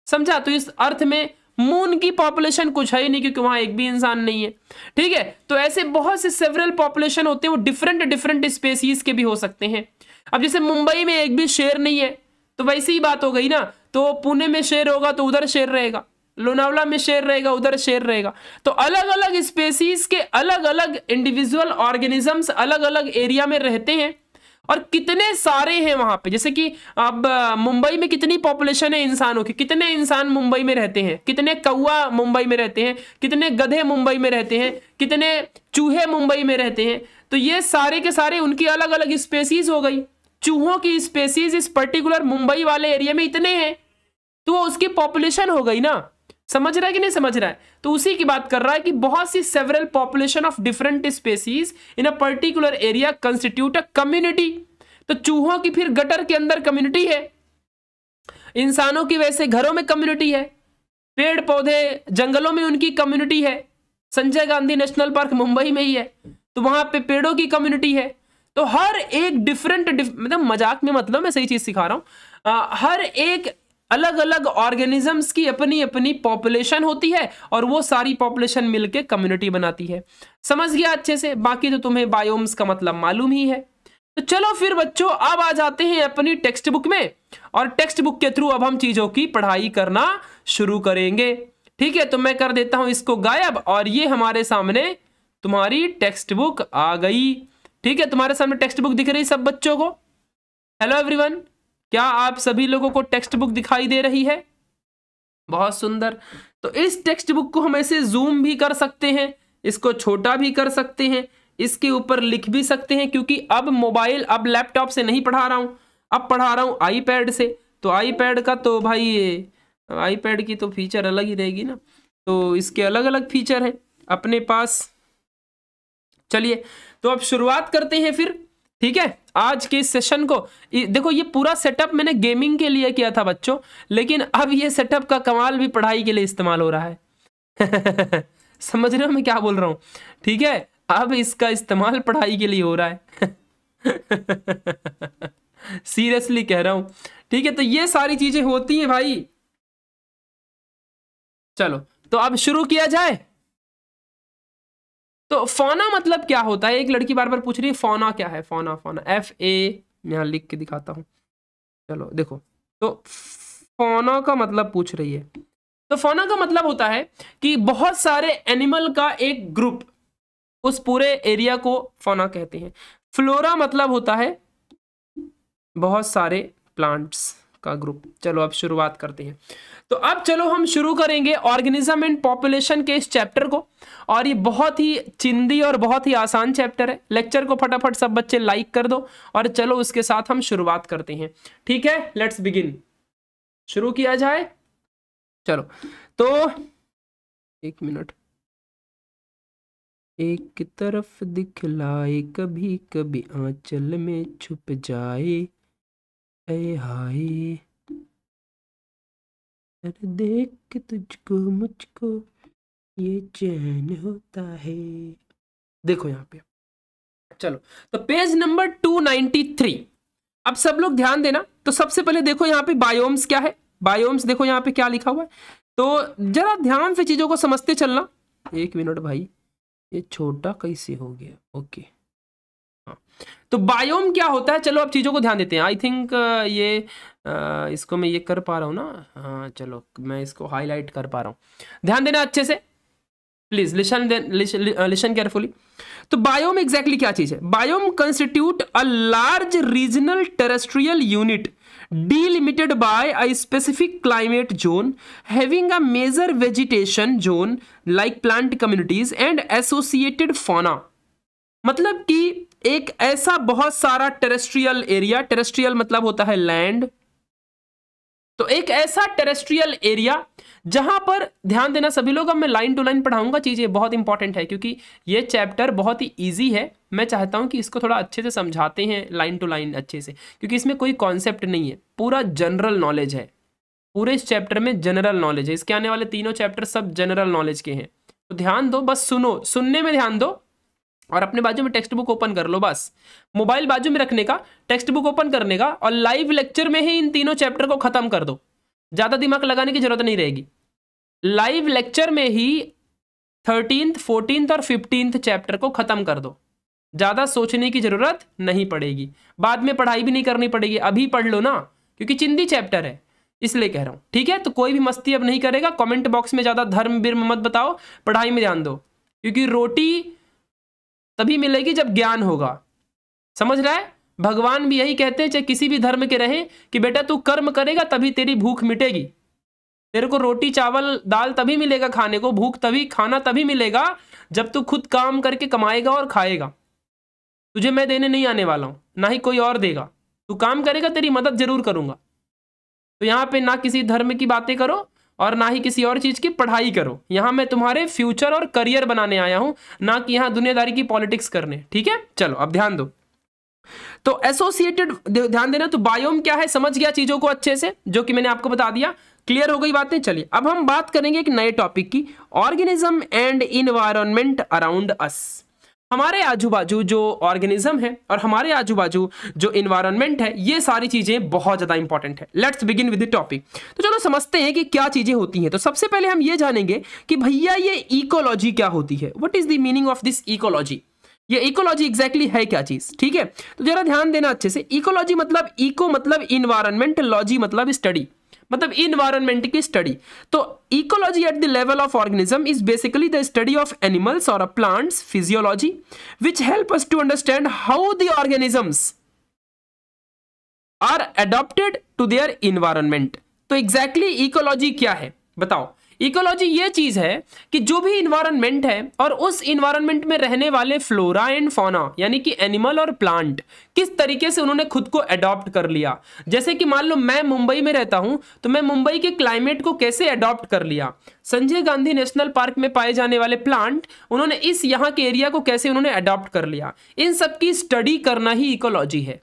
[SPEAKER 1] समझा? तो इस अर्थ में मून की पॉपुलेशन कुछ है ही नहीं, क्योंकि वहाँ एक भी इंसान नहीं है। ठीक है? तो ऐसे बहुत से सेवरल पॉपुलेशन होते हैं, वो डिफरेंट डिफरेंट स्पेसीज के भी हो सकते हैं। अब जैसे मुंबई में एक भी शेर नहीं है तो वैसी ही बात हो गई ना? तो पुणे में शेर होगा तो उधर शेर रहेगा। लोनावला में शेर रहेगा, उधर शेर रहेगा। तो अलग अलग स्पेसीज के अलग अलग इंडिविजुअल ऑर्गेनिजम्स अलग अलग एरिया में रहते हैं और कितने सारे हैं वहाँ पे? जैसे कि अब मुंबई में कितनी पॉपुलेशन है इंसानों की? कितने इंसान मुंबई में रहते हैं? कितने कौआ मुंबई में रहते हैं? कितने गधे मुंबई में रहते हैं? कितने चूहे मुंबई में रहते हैं? तो ये सारे के सारे उनकी अलग अलग स्पेसीज हो गई। चूहों की स्पेसीज इस पर्टिकुलर मुंबई वाले एरिया में इतने हैं। तो वो उसकी पॉपुलेशन हो गई ना। समझ रहा है कि नहीं समझ रहा है? तो उसी की बात कर रहा है कि बहुत सी several population of different species in a particular area constitute a community तो चूहों की फिर गटर के अंदर कम्युनिटी है। इंसानों की वैसे घरों में कम्युनिटी है। पेड़ पौधे जंगलों में उनकी कम्युनिटी है। संजय गांधी नेशनल पार्क मुंबई में ही है। तो वहाँ पे पेड़ों की कम्युनिटी है। तो हर एक डिफरेंट मतलब मज़ाक में मतलब मैं सही चीज़ सिखा रहा हूँ। हर एक अलग अलग ऑर्गेनिजम्स की अपनी अपनी पॉपुलेशन होती है और वो सारी पॉपुलेशन मिलके कम्युनिटी बनाती है। समझ गया अच्छे से? बाकी तो तुम्हें बायोम्स का मतलब मालूम ही है। तो चलो फिर बच्चों, अब आ जाते हैं अपनी टेक्स्ट बुक में और टेक्स्ट बुक के थ्रू अब हम चीज़ों की पढ़ाई करना शुरू करेंगे। ठीक है तो मैं कर देता हूँ इसको गायब और ये हमारे सामने तुम्हारी टेक्स्ट बुक आ गई। ठीक है, तुम्हारे सामने टेक्स्ट बुक दिख रही सब बच्चों को? हेलो एवरीवन क्या आप सभी लोगों को टेक्स्ट बुक दिखाई दे रही है? बहुत सुंदर। तो इस टेक्स्ट बुक को हम ऐसे जूम भी कर सकते हैं, इसको छोटा भी कर सकते हैं, इसके ऊपर लिख भी सकते हैं, क्योंकि अब मोबाइल, अब लैपटॉप से नहीं पढ़ा रहा हूँ, अब पढ़ा रहा हूँ आईपैड से। तो आईपैड का तो भाई आईपैड की तो फीचर अलग ही रहेगी ना। तो इसके अलग अलग फीचर हैं अपने पास। चलिए तो अब शुरुआत करते हैं फिर। ठीक है? आज के इस सेशन को देखो, ये पूरा सेटअप मैंने गेमिंग के लिए किया था बच्चों, लेकिन अब ये सेटअप का कमाल भी पढ़ाई के लिए इस्तेमाल हो रहा है। *laughs* समझ रहे हो मैं क्या बोल रहा हूँ? ठीक है? अब इसका इस्तेमाल पढ़ाई के लिए हो रहा है। *laughs* सीरियसली कह रहा हूँ। ठीक है तो ये सारी चीज़ें होती हैं भाई। चलो तो अब शुरू किया जाए। तो फोना मतलब क्या होता है? एक लड़की बार बार पूछ रही है, फोना क्या है? फोना फोना। एफ़ ए यहाँ लिख के दिखाता हूँ। चलो, देखो। तो फोना का मतलब पूछ रही है। तो फोना का मतलब होता है कि बहुत सारे एनिमल का एक ग्रुप उस पूरे एरिया को फोना कहते हैं। फ्लोरा मतलब होता है बहुत सारे प्लांट्स। का ग्रुप चलो अब शुरुआत करते हैं। तो अब चलो हम शुरू करेंगे ऑर्गेनिज्म एंड पॉपुलेशन के इस चैप्टर को। और ये बहुत ही चिंदी और बहुत ही आसान चैप्टर है। लेक्चर को फटाफट सब बच्चे लाइक कर दो और चलो उसके साथ हम शुरुआत करते हैं। ठीक है? लेट्स बिगिन शुरू किया जाए। चलो। तो एक मिनट एक तरफ़ दिखलाए कभी कभी आंचल में छुप जाए। हाय। अरे देख के तुझको, मुझको ये चैन होता है। देखो यहाँ पे। चलो तो पेज नंबर 293 अब सब लोग ध्यान देना तो सबसे पहले देखो यहाँ पे बायोम्स क्या है। बायोम्स देखो यहाँ पे क्या लिखा हुआ है। तो जरा ध्यान से चीज़ों को समझते चलना। एक मिनट भाई, ये छोटा कैसे हो गया? ओके। तो बायोम क्या होता है? चलो, अब चीज़ों को ध्यान देते हैं। आई थिंक ये इसको मैं ये कर पा रहा हूँ ना? हाँ चलो, मैं इसको हाईलाइट कर पा रहा हूँ। ध्यान देना अच्छे से। प्लीज़ लिशन लिशन केयरफुली तो बायोम एग्जैक्टली क्या चीज़ है? Biome constitute a large regional terrestrial unit delimited by a specific climate zone, having a major vegetation zone like plant communities and associated fauna. मतलब कि एक ऐसा बहुत सारा टेरेस्ट्रियल एरिया टेरेस्ट्रियल मतलब होता है लैंड तो एक ऐसा टेरेस्ट्रियल एरिया जहाँ पर, ध्यान देना सभी लोग, अब मैं लाइन टू लाइन पढ़ाऊँगा, चीज़ें बहुत इंपॉर्टेंट है, क्योंकि ये चैप्टर बहुत ही इजी है। मैं चाहता हूँ कि इसको थोड़ा अच्छे से समझाते हैं लाइन टू लाइन अच्छे से, क्योंकि इसमें कोई कॉन्सेप्ट नहीं है, पूरा जनरल नॉलेज है। पूरे इस चैप्टर में जनरल नॉलेज है। इसके आने वाले तीनों चैप्टर सब जनरल नॉलेज के हैं। तो ध्यान दो, बस सुनो, सुनने में ध्यान दो और अपने बाजू में टेक्स्ट बुक ओपन कर लो बस। मोबाइल बाजू में रखने का टेक्स्ट बुक ओपन करने का और लाइव लेक्चर में ही इन तीनों चैप्टर को खत्म कर दो। ज़्यादा दिमाग लगाने की ज़रूरत नहीं रहेगी। लाइव लेक्चर में ही थर्टींथ फोर्टींथ और फिफ्टींथ चैप्टर को खत्म कर दो। ज़्यादा सोचने की ज़रूरत नहीं पड़ेगी। बाद में पढ़ाई भी नहीं करनी पड़ेगी। अभी पढ़ लो ना, क्योंकि चिंदी चैप्टर है, इसलिए कह रहा हूँ। ठीक है? तो कोई भी मस्ती अब नहीं करेगा। कमेंट बॉक्स में ज़्यादा धर्म बिर्म मत बताओ। पढ़ाई में ध्यान दो। क्योंकि रोटी तभी मिलेगी जब ज्ञान होगा। समझ रहा? है भगवान भी यही कहते हैं, चाहे किसी भी धर्म के रहे कि बेटा तू कर्म करेगा तभी तेरी भूख मिटेगी। तेरे को रोटी, चावल, दाल तभी मिलेगा खाने को, भूख तभी, खाना तभी मिलेगा जब तू खुद काम करके कमाएगा और खाएगा। तुझे मैं देने नहीं आने वाला हूँ, ना ही कोई और देगा। तू काम करेगा, तेरी मदद ज़रूर करूँगा। तो यहाँ पे ना किसी धर्म की बातें करो और ना ही किसी और चीज़ की पढ़ाई करो। यहाँ मैं तुम्हारे फ्यूचर और करियर बनाने आया हूँ, ना कि यहाँ दुनियादारी की पॉलिटिक्स करने। ठीक है? चलो, अब ध्यान दो। तो एसोसिएटेड ध्यान देना तो बायोम क्या है? समझ गया चीज़ों को अच्छे से, जो कि मैंने आपको बता दिया। क्लियर हो गई बातें? चलिए, अब हम बात करेंगे एक नए टॉपिक की। Organism and environment around us हमारे आजू बाजू जो ऑर्गेनिज्म है और हमारे आजू बाजू जो इन्वायरमेंट है, ये सारी चीज़ें बहुत ज़्यादा इंपॉर्टेंट है। Let's begin with the topic तो चलो समझते हैं कि क्या चीज़ें होती हैं। तो सबसे पहले हम ये जानेंगे कि भैया, ये इकोलॉजी क्या होती है? What is the meaning of this ecology ये इकोलॉजी एग्जैक्टली exactly है क्या चीज़? ठीक है? तो जरा ध्यान देना अच्छे से। इकोलॉजी मतलब इको मतलब इन्वायरमेंट लॉजी मतलब स्टडी मतलब इन्वायरमेंट की स्टडी तो ecology at the level of organism is basically the study of animals और plants physiology which help us to understand how the organisms are adopted to their environment तो exactly exactly ecology क्या है? बताओ. Ecology ये चीज़ है कि जो भी इन्वायरमेंट है और उस इन्वायरमेंट में रहने वाले फ्लोरा एंड फोना यानी कि एनिमल और प्लांट किस तरीके से उन्होंने खुद को अडॉप्ट कर लिया? जैसे कि मान लो मैं मुंबई में रहता हूँ तो मैं मुंबई के क्लाइमेट को कैसे अडॉप्ट कर लिया? संजय गांधी नेशनल पार्क में पाए जाने वाले प्लांट उन्होंने इस यहाँ के एरिया को कैसे उन्होंने अडॉप्ट कर लिया? इन सब की स्टडी करना ही इकोलॉजी है।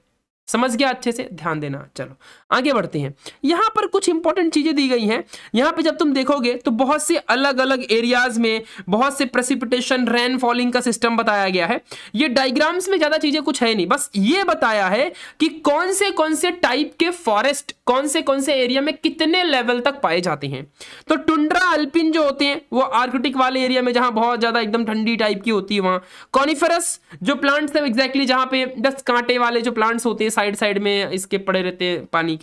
[SPEAKER 1] समझ गया अच्छे से? ध्यान देना। चलो। आगे बढ़ते हैं। यहाँ पर कुछ इंपॉर्टेंट चीज़ें दी गई हैं। यहाँ पे जब तुम देखोगे तो बहुत से अलग अलग एरियाज़ में बहुत से प्रेसिपिटेशन रेन फॉलिंग का सिस्टम बताया गया है। ये डायग्राम्स में ज़्यादा चीज़ें कुछ है नहीं। बस ये बताया है कि कौन से कौन से टाइप के फॉरेस्ट कौन से कौन से एरिया में कितने लेवल तक पाए जाते हैं। तो टुंड्रा अल्पिन जो होते हैं, वो आर्कटिक वाले एरिया में जहाँ बहुत ज़्यादा एकदम ठंडी टाइप की होती है, वहाँ। कॉनिफरस जो प्लांट्स है एग्जैक्टली जहाँ पे दस कांटे वाले जो प्लांट्स होते हैं साइड साइड में इसके पड़े रहते हैं पानी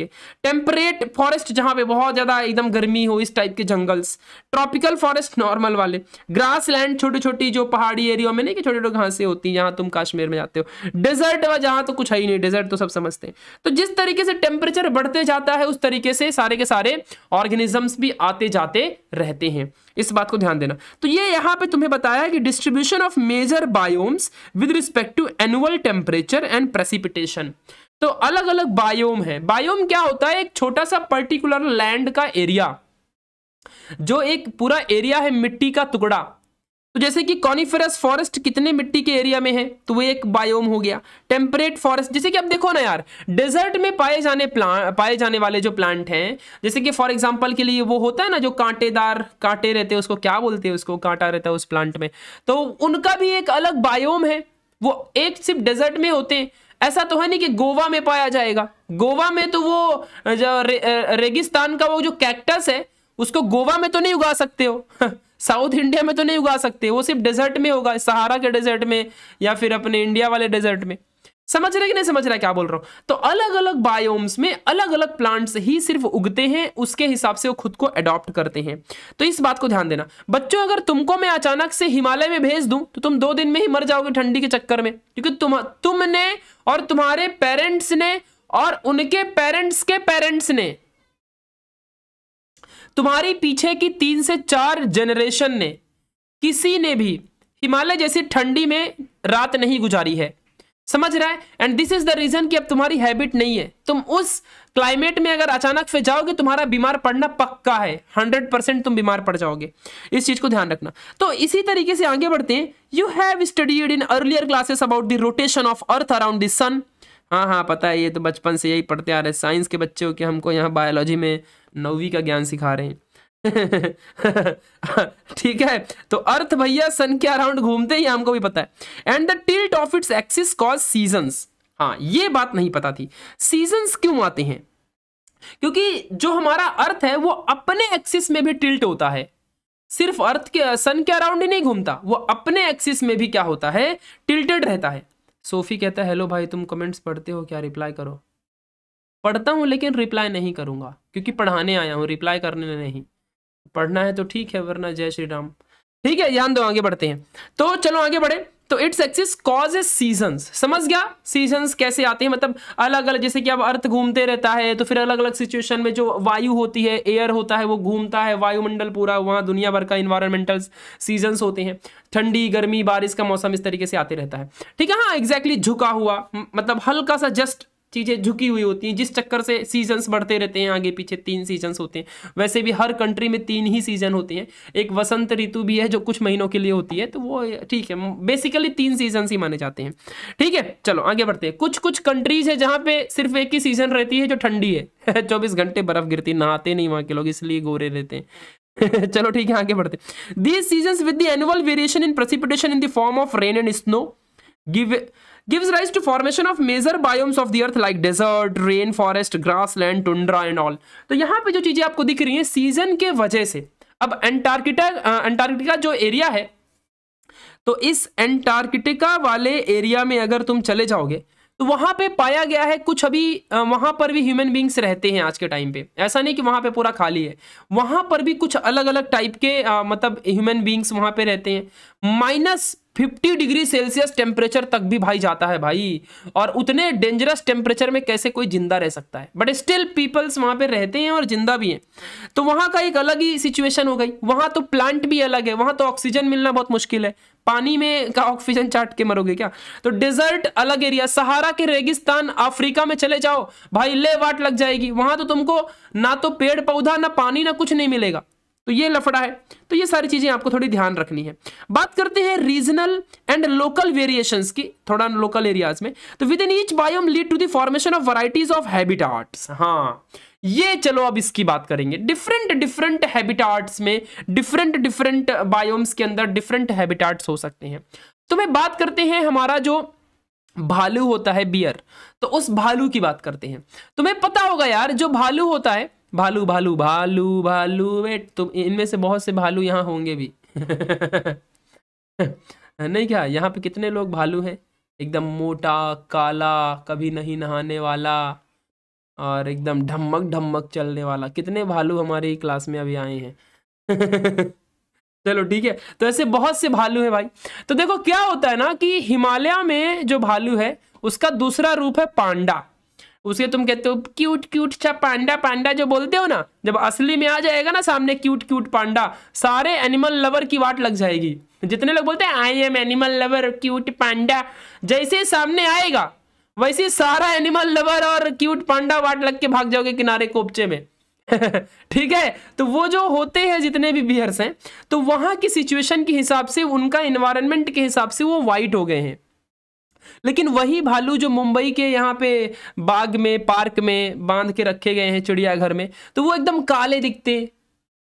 [SPEAKER 1] टेम्परेट फॉरेस्ट जहाँ पे बहुत ज़्यादा एकदम गर्मी हो, इस टाइप के जंगल्स। ट्रॉपिकल फॉरेस्ट नॉर्मल वाले। ग्रास लैंड छोटी छोटी जो पहाड़ी एरिया में नहीं कि छोटी छोटी घासें होती हैं, जहाँ तुम कश्मीर में जाते हो। डेजर्ट व जहाँ तो कुछ है ही नहीं डेजर्ट तो सब समझते हैं। तो जिस तरीके से टेम्परेचर बढ़ते जाता है, उस तरीके से सारे के सारे ऑर्गेनिजम्स भी आते जाते रहते हैं। इस बात को ध्यान देना। तो ये यहाँ पे तुम्हें बताया कि distribution of major biomes with respect to annual temperature and precipitation तो अलग अलग बायोम है। बायोम क्या होता है? एक छोटा सा पर्टिकुलर लैंड का एरिया, जो एक पूरा एरिया है मिट्टी का टुकड़ा। तो जैसे कि कॉनिफरस फॉरेस्ट कितने मिट्टी के एरिया में है? तो वो एक बायोम हो गया। टेम्परेट फॉरेस्ट, जैसे कि अब देखो ना यार, डेजर्ट में पाए जाने प्लांट पाए जाने वाले जो प्लांट हैं, जैसे कि फॉर एग्जांपल के लिए वो होता है ना, जो कांटेदार कांटे रहते हैं, उसको क्या बोलते हैं? उसको कांटा रहता है उस प्लांट में। तो उनका भी एक अलग बायोम है। वो एक सिर्फ़ डेजर्ट में होते हैं ऐसा तो है नहीं कि गोवा में पाया जाएगा। गोवा में तो वो रे, रेगिस्तान का वो जो कैक्टस है उसको गोवा में तो नहीं उगा सकते हो। *laughs* साउथ इंडिया में तो नहीं उगा सकते। वो सिर्फ़ डेजर्ट में होगा सहारा के डेजर्ट में या फिर अपने इंडिया वाले डेजर्ट में। समझ रहे कि नहीं समझ रहा क्या बोल रहा हूँ? तो अलग अलग बायोम्स में अलग अलग प्लांट्स ही सिर्फ़ उगते हैं, उसके हिसाब से वो खुद को अडॉप्ट करते हैं। तो इस बात को ध्यान देना। बच्चों, अगर तुमको मैं अचानक से हिमालय में भेज दूँ तो तुम दो दिन में ही मर जाओगे ठंडी के चक्कर में। क्योंकि तुम, तुमने और तुम्हारे पेरेंट्स ने और उनके पेरेंट्स के पेरेंट्स ने तुम्हारी पीछे की तीन से चार जनरेशन ने किसी ने भी हिमालय जैसी ठंडी में रात नहीं गुजारी है। समझ रहा है? And this is the reason कि अब तुम्हारी हैबिट नहीं है। तुम उस क्लाइमेट में अगर अचानक से जाओगे, तुम्हारा बीमार पड़ना पक्का है। हंड्रेड परसेंट तुम बीमार पड़ जाओगे। इस चीज़ को ध्यान रखना। तो इसी तरीके से आगे बढ़ते हैं। You have studied in earlier classes about the rotation of earth around the sun हाँ हाँ पता है, ये तो बचपन से यही पढ़ते आ रहे साइंस के बच्चे हो कि हमको यहाँ बायोलॉजी में नौवीं का ज्ञान सिखा रहे हैं। *laughs* ठीक है? तो अर्थ भैया सन के अराउंड घूमते ही हमको भी पता है। And the tilt of its axis cause seasons हाँ ये बात नहीं पता थी। सीजन्स क्यों आते हैं? क्योंकि जो हमारा अर्थ है, वो अपने एक्सिस में भी टिल्ट होता है। सिर्फ़ अर्थ के, सन के अराउंड ही नहीं घूमता, वो अपने एक्सिस में भी क्या होता है? टिल्टेड रहता है। सोफी कहता है, हेलो भाई, तुम कमेंट्स पढ़ते हो क्या? रिप्लाई करो। पढ़ता हूँ, लेकिन रिप्लाई नहीं करूँगा, क्योंकि पढ़ाने आया हूँ रिप्लाई करने नहीं। पढ़ना है तो ठीक है, वरना जय श्री राम। ठीक है, ध्यान दो, आगे बढ़ते हैं। तो चलो आगे बढ़े। तो its axis cause a season समझ गया? सीजन्स कैसे आते हैं? मतलब अलग अलग जैसे कि अब अर्थ घूमते रहता है तो फिर अलग अलग सिचुएशन में जो वायु होती है एयर होता है, वो घूमता है, वायुमंडल पूरा, वहाँ दुनिया भर का इन्वायरमेंटल सीजन्स होते हैं। ठंडी, गर्मी, बारिश का मौसम इस तरीके से आते रहता है। ठीक है हाँ एग्जैक्टली exactly झुका हुआ मतलब हल्का सा जस्ट चीज़ें झुकी हुई होती हैं, जिस चक्कर से सीजन्स बढ़ते रहते हैं, आगे पीछे तीन सीजन्स होते हैं। वैसे भी हर कंट्री में तीन ही सीज़न होते हैं। एक वसंत ऋतु भी है जो कुछ महीनों के लिए होती है तो वो, ठीक है बेसिकली तीन सीज़न ही माने जाते हैं। ठीक है, चलो, आगे बढ़ते हैं। कुछ कुछ कंट्रीज़ है जहाँ पे सिर्फ़ एक ही सीज़न रहती है जो ठंडी है। *laughs* चौबीस घंटे बर्फ़ गिरती, नहाते नहीं वहाँ के लोग, इसलिए गोरे रहते हैं। *laughs* चलो, ठीक है, आगे बढ़ते these season with the annual variation in precipitation in the form of rain and snow give gives rise to formation of major biomes of the earth like desert rain forest grassland tundra and all. तो यहाँ पे जो चीज़ें आपको दिख रही हैं season के वजह से। अब एंटार्किटा एंटार्क्टिका जो एरिया है तो इस एंटार्क्टिका वाले एरिया में अगर तुम चले जाओगे तो वहाँ पे पाया गया है कुछ अभी वहाँ पर भी ह्यूमन बींग्स रहते हैं आज के टाइम पे। ऐसा नहीं कि वहाँ पे पूरा खाली है। वहाँ पर भी कुछ अलग अलग टाइप के आ, मतलब ह्यूमन बींग्स वहाँ पे रहते हैं। Minus fifty degree Celsius temperature तक भी भाई जाता है भाई। और उतने डेंजरस टेम्परेचर में कैसे कोई ज़िंदा रह सकता है? बट स्टिल पीपल्स वहाँ पे रहते हैं और ज़िंदा भी हैं। तो वहाँ का एक अलग ही सिचुएशन हो गई। वहाँ तो प्लांट भी अलग है। वहाँ तो ऑक्सीजन मिलना बहुत मुश्किल है। पानी में का ऑक्सीजन चाट के मरोगे क्या? तो डेजर्ट अलग एरिया सहारा के रेगिस्तान अफ्रीका में चले जाओ। भाई, ले वाट लग जाएगी। वहाँ तो तुमको ना तो पेड़ पौधा ना पानी, ना कुछ नहीं मिलेगा। तो ये लफड़ा है। तो ये सारी चीज़ें आपको थोड़ी ध्यान रखनी है। बात करते हैं रीजनल एंड लोकल वेरिएशंस की, थोड़ा लोकल एरियाज़ में। तो within each biome lead to the formation of varieties of habitats हाँ ये चलो अब इसकी बात करेंगे। डिफरेंट डिफरेंट हैबिटाट्स में डिफरेंट डिफरेंट बायोम्स के अंदर डिफरेंट हैबिटाट्स हो सकते हैं। तो मैं बात करते हैं हमारा जो भालू होता है बियर तो उस भालू की बात करते हैं। तुम्हें पता होगा यार, जो भालू होता है भालू भालू भालू भालू, वेट। तुम इनमें से बहुत से भालू यहाँ होंगे भी। *laughs* नहीं क्या, यहाँ पे कितने लोग भालू हैं? एकदम मोटा, काला, कभी नहीं नहाने वाला, और एकदम ढमक ढमक चलने वाला। कितने भालू हमारे क्लास में अभी आए हैं। *laughs* चलो ठीक है तो ऐसे बहुत से भालू है भाई। तो देखो, क्या होता है ना कि हिमालय में जो भालू है, उसका दूसरा रूप है पांडा। उसे तुम कहते हो, क्यूट क्यूट सा पांडा पांडा जो बोलते हो ना, जब असली में आ जाएगा ना सामने क्यूट क्यूट पांडा, सारे एनिमल लवर की वाट लग जाएगी। जितने लोग बोलते हैं I am animal lover cute panda, जैसे सामने आएगा, वैसे सारा एनिमल लवर और क्यूट पांडा वाट लग के भाग जाओगे किनारे कोपचे में। *laughs* ठीक है? तो वो जो होते हैं, जितने भी बियर्स हैं तो वहाँ की सिचुएशन के हिसाब से, उनका इन्वायरमेंट के हिसाब से वो वाइट हो गए हैं। लेकिन वही भालू जो मुंबई के यहाँ पे बाग में, पार्क में बाँध के रखे गए हैं चिड़ियाघर में तो वो एकदम काले दिखते।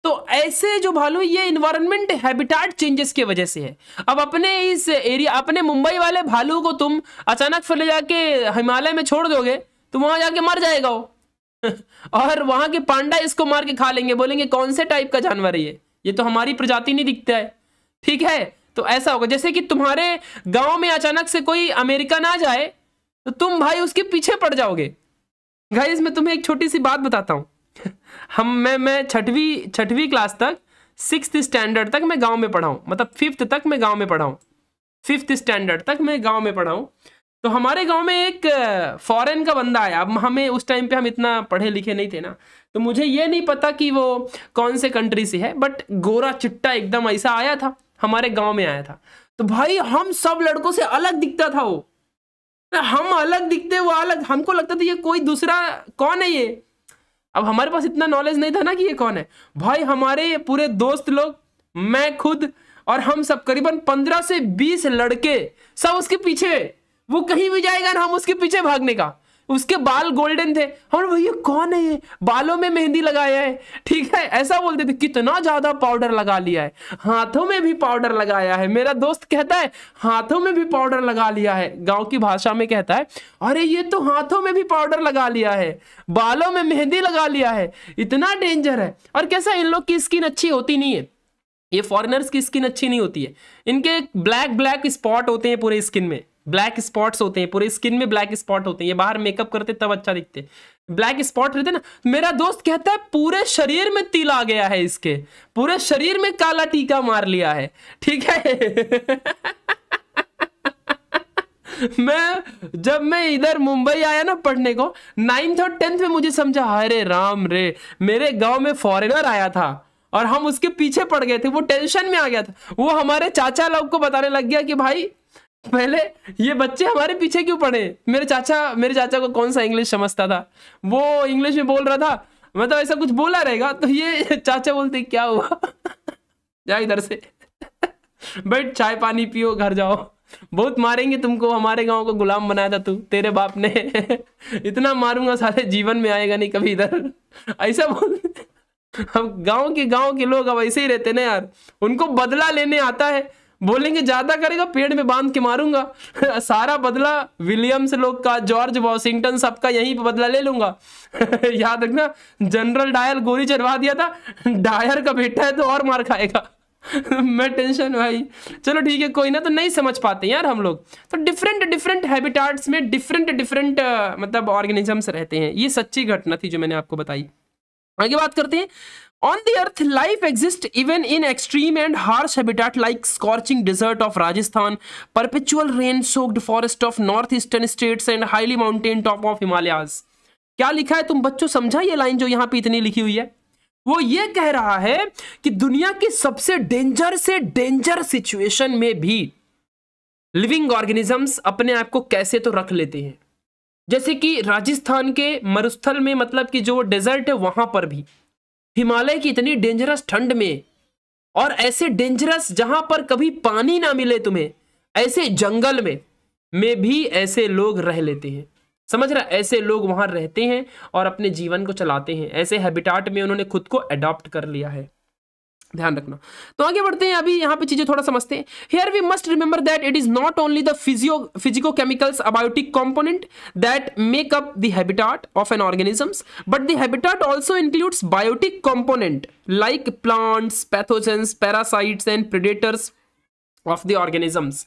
[SPEAKER 1] तो ऐसे जो भालू, ये इन्वायरमेंट हैबिटाट चेंजेस की वजह से है। अब अपने इस एरिया अपने मुंबई वाले भालू को तुम अचानक फिर ले जाके हिमालय में छोड़ दोगे तो वहाँ जाके मर जाएगा वो। *laughs* और वहाँ के पांडा इसको मार के खा लेंगे, बोलेंगे, कौन से टाइप का जानवर है ये? ये तो हमारी प्रजाति नहीं दिखता है। ठीक है? तो ऐसा होगा, जैसे कि तुम्हारे गाँव में अचानक से कोई अमेरिकन आ जाए तो तुम भाई उसके पीछे पड़ जाओगे। गाइस मैं तुम्हें एक छोटी सी बात बताता हूँ। *laughs* हम, मैं मैं छठवीं छठवीं क्लास तक सिक्स स्टैंडर्ड तक मैं गाँव में पढ़ाऊँ मतलब फिफ्थ तक मैं गाँव में पढ़ाऊँ फिफ्थ स्टैंडर्ड तक मैं गाँव में पढ़ाऊँ तो हमारे गाँव में एक फॉरेन का बंदा आया। अब हमें उस टाइम पे हम इतना पढ़े लिखे नहीं थे ना। तो मुझे ये नहीं पता कि वो कौन से कंट्री से है बट गोरा चिट्टा एकदम ऐसा आया था। हमारे गाँव में आया था। तो भाई, हम सब लड़कों से अलग दिखता था वो। हम अलग दिखते, वो अलग। हमको लगता था, ये कोई दूसरा कौन है ये? अब हमारे पास इतना नॉलेज नहीं था ना कि ये कौन है। भाई, हमारे पूरे दोस्त लोग, मैं खुद और हम सब करीबन पंद्रह से बीस लड़के सब उसके पीछे। वो कहीं भी जाएगा ना, हम उसके पीछे भागने का। उसके बाल गोल्डन थे। हम भैया कौन है? ये बालों में मेहंदी लगाया है। ठीक है, ऐसा बोलते थे, कितना ज़्यादा पाउडर लगा लिया है। हाथों में भी पाउडर लगाया है। मेरा दोस्त कहता है, हाथों में भी पाउडर लगा लिया है। गाँव की भाषा में कहता है, अरे ये तो हाथों में भी पाउडर लगा लिया है। बालों में मेहंदी लगा लिया है। इतना डेंजर है। और कैसा, इन लोग की स्किन अच्छी होती नहीं है। ये फॉरेनर्स की स्किन अच्छी नहीं होती है। इनके ब्लैक ब्लैक स्पॉट होते हैं पूरे स्किन में। ब्लैक स्पॉट्स होते हैं, पूरे स्किन में ब्लैक स्पॉट होते हैं, ये बाहर मेकअप करते तब अच्छा दिखते ब्लैक स्पॉट रहते ना, मेरा दोस्त कहता है, पूरे शरीर में तिल आ गया है इसके, पूरे शरीर में काला टीका मार लिया है। ठीक है? *laughs* मैं, जब मैं इधर मुंबई आया ना पढ़ने को नाइन्थ और टेंथ में मुझे समझा, अरे राम रे, मेरे गाँव में फॉरेनर आया था और हम उसके पीछे पड़ गए थे, वो टेंशन में आ गया था। वो हमारे चाचा लोग को बताने लग गया कि, भाई पहले ये बच्चे हमारे पीछे क्यों पड़े? मेरे चाचा मेरे चाचा को कौन सा इंग्लिश समझता था? वो इंग्लिश में बोल रहा था मतलब ऐसा कुछ बोला रहेगा। तो ये *laughs* चाचा बोलते, क्या हुआ? *laughs* जा इधर से। *laughs* बैठ, चाय पानी पियो, घर जाओ। बहुत मारेंगे तुमको, हमारे गाँव को गुलाम बनाया था तू, तेरे बाप ने। इतना मारूँगा सारे जीवन में आएगा नहीं कभी इधर। ऐसा बोल हम गाँव के गाँव के लोग अब ऐसे ही रहते ना यार। उनको बदला लेने आता है। बोलेंगे, ज़्यादा करेगा, पेड़ में बाँध के मारूँगा। *laughs* सारा बदला विलियम्स लोग का, जॉर्ज वॉशिंगटन सबका, यहीं पे बदला ले लूँगा। *laughs* याद रखना, जनरल डायर गोली चढ़वा दिया था, डायर का बेटा है तो और मार खाएगा। *laughs* मैं टेंशन भाई। चलो ठीक है, कोई ना तो नहीं समझ पाते यार हम लोग। तो डिफरेंट डिफरेंट हैबिटाट्स में डिफरेंट डिफरेंट मतलब ऑर्गेनिजम्स रहते हैं। ये सच्ची घटना थी जो मैंने आपको बताई। आगे बात करते हैं। On the earth life exist even in extreme and harsh habitat like scorching desert of Rajasthan perpetual rain soaked forest of north eastern states and highly mountain top of Himalayas क्या लिखा है तुम बच्चों? समझा ये लाइन जो यहाँ पे इतनी लिखी हुई है? वो ये कह रहा है कि दुनिया की सबसे डेंजर से डेंजर सिचुएशन में भी लिविंग ऑर्गेनिजम्स अपने आप को कैसे तो रख लेते हैं? जैसे कि राजस्थान के मरुस्थल में मतलब कि जो डेजर्ट है, वहाँ पर भी। हिमालय की इतनी डेंजरस ठंड में और ऐसे डेंजरस जहाँ पर कभी पानी ना मिले तुम्हें, ऐसे जंगल में में भी ऐसे लोग रह लेते हैं। समझ रहा ऐसे लोग वहाँ रहते हैं और अपने जीवन को चलाते हैं। ऐसे हैबिटाट में उन्होंने खुद को अडॉप्ट कर लिया है। ध्यान रखना। तो आगे बढ़ते हैं, अभी यहाँ पे चीज़ें थोड़ा समझते हैं। Here we must remember that it is not only the physio physico chemicals abiotic component that make up the of an organisms but the also includes biotic component like plants pathogens parasites and predators of the organisms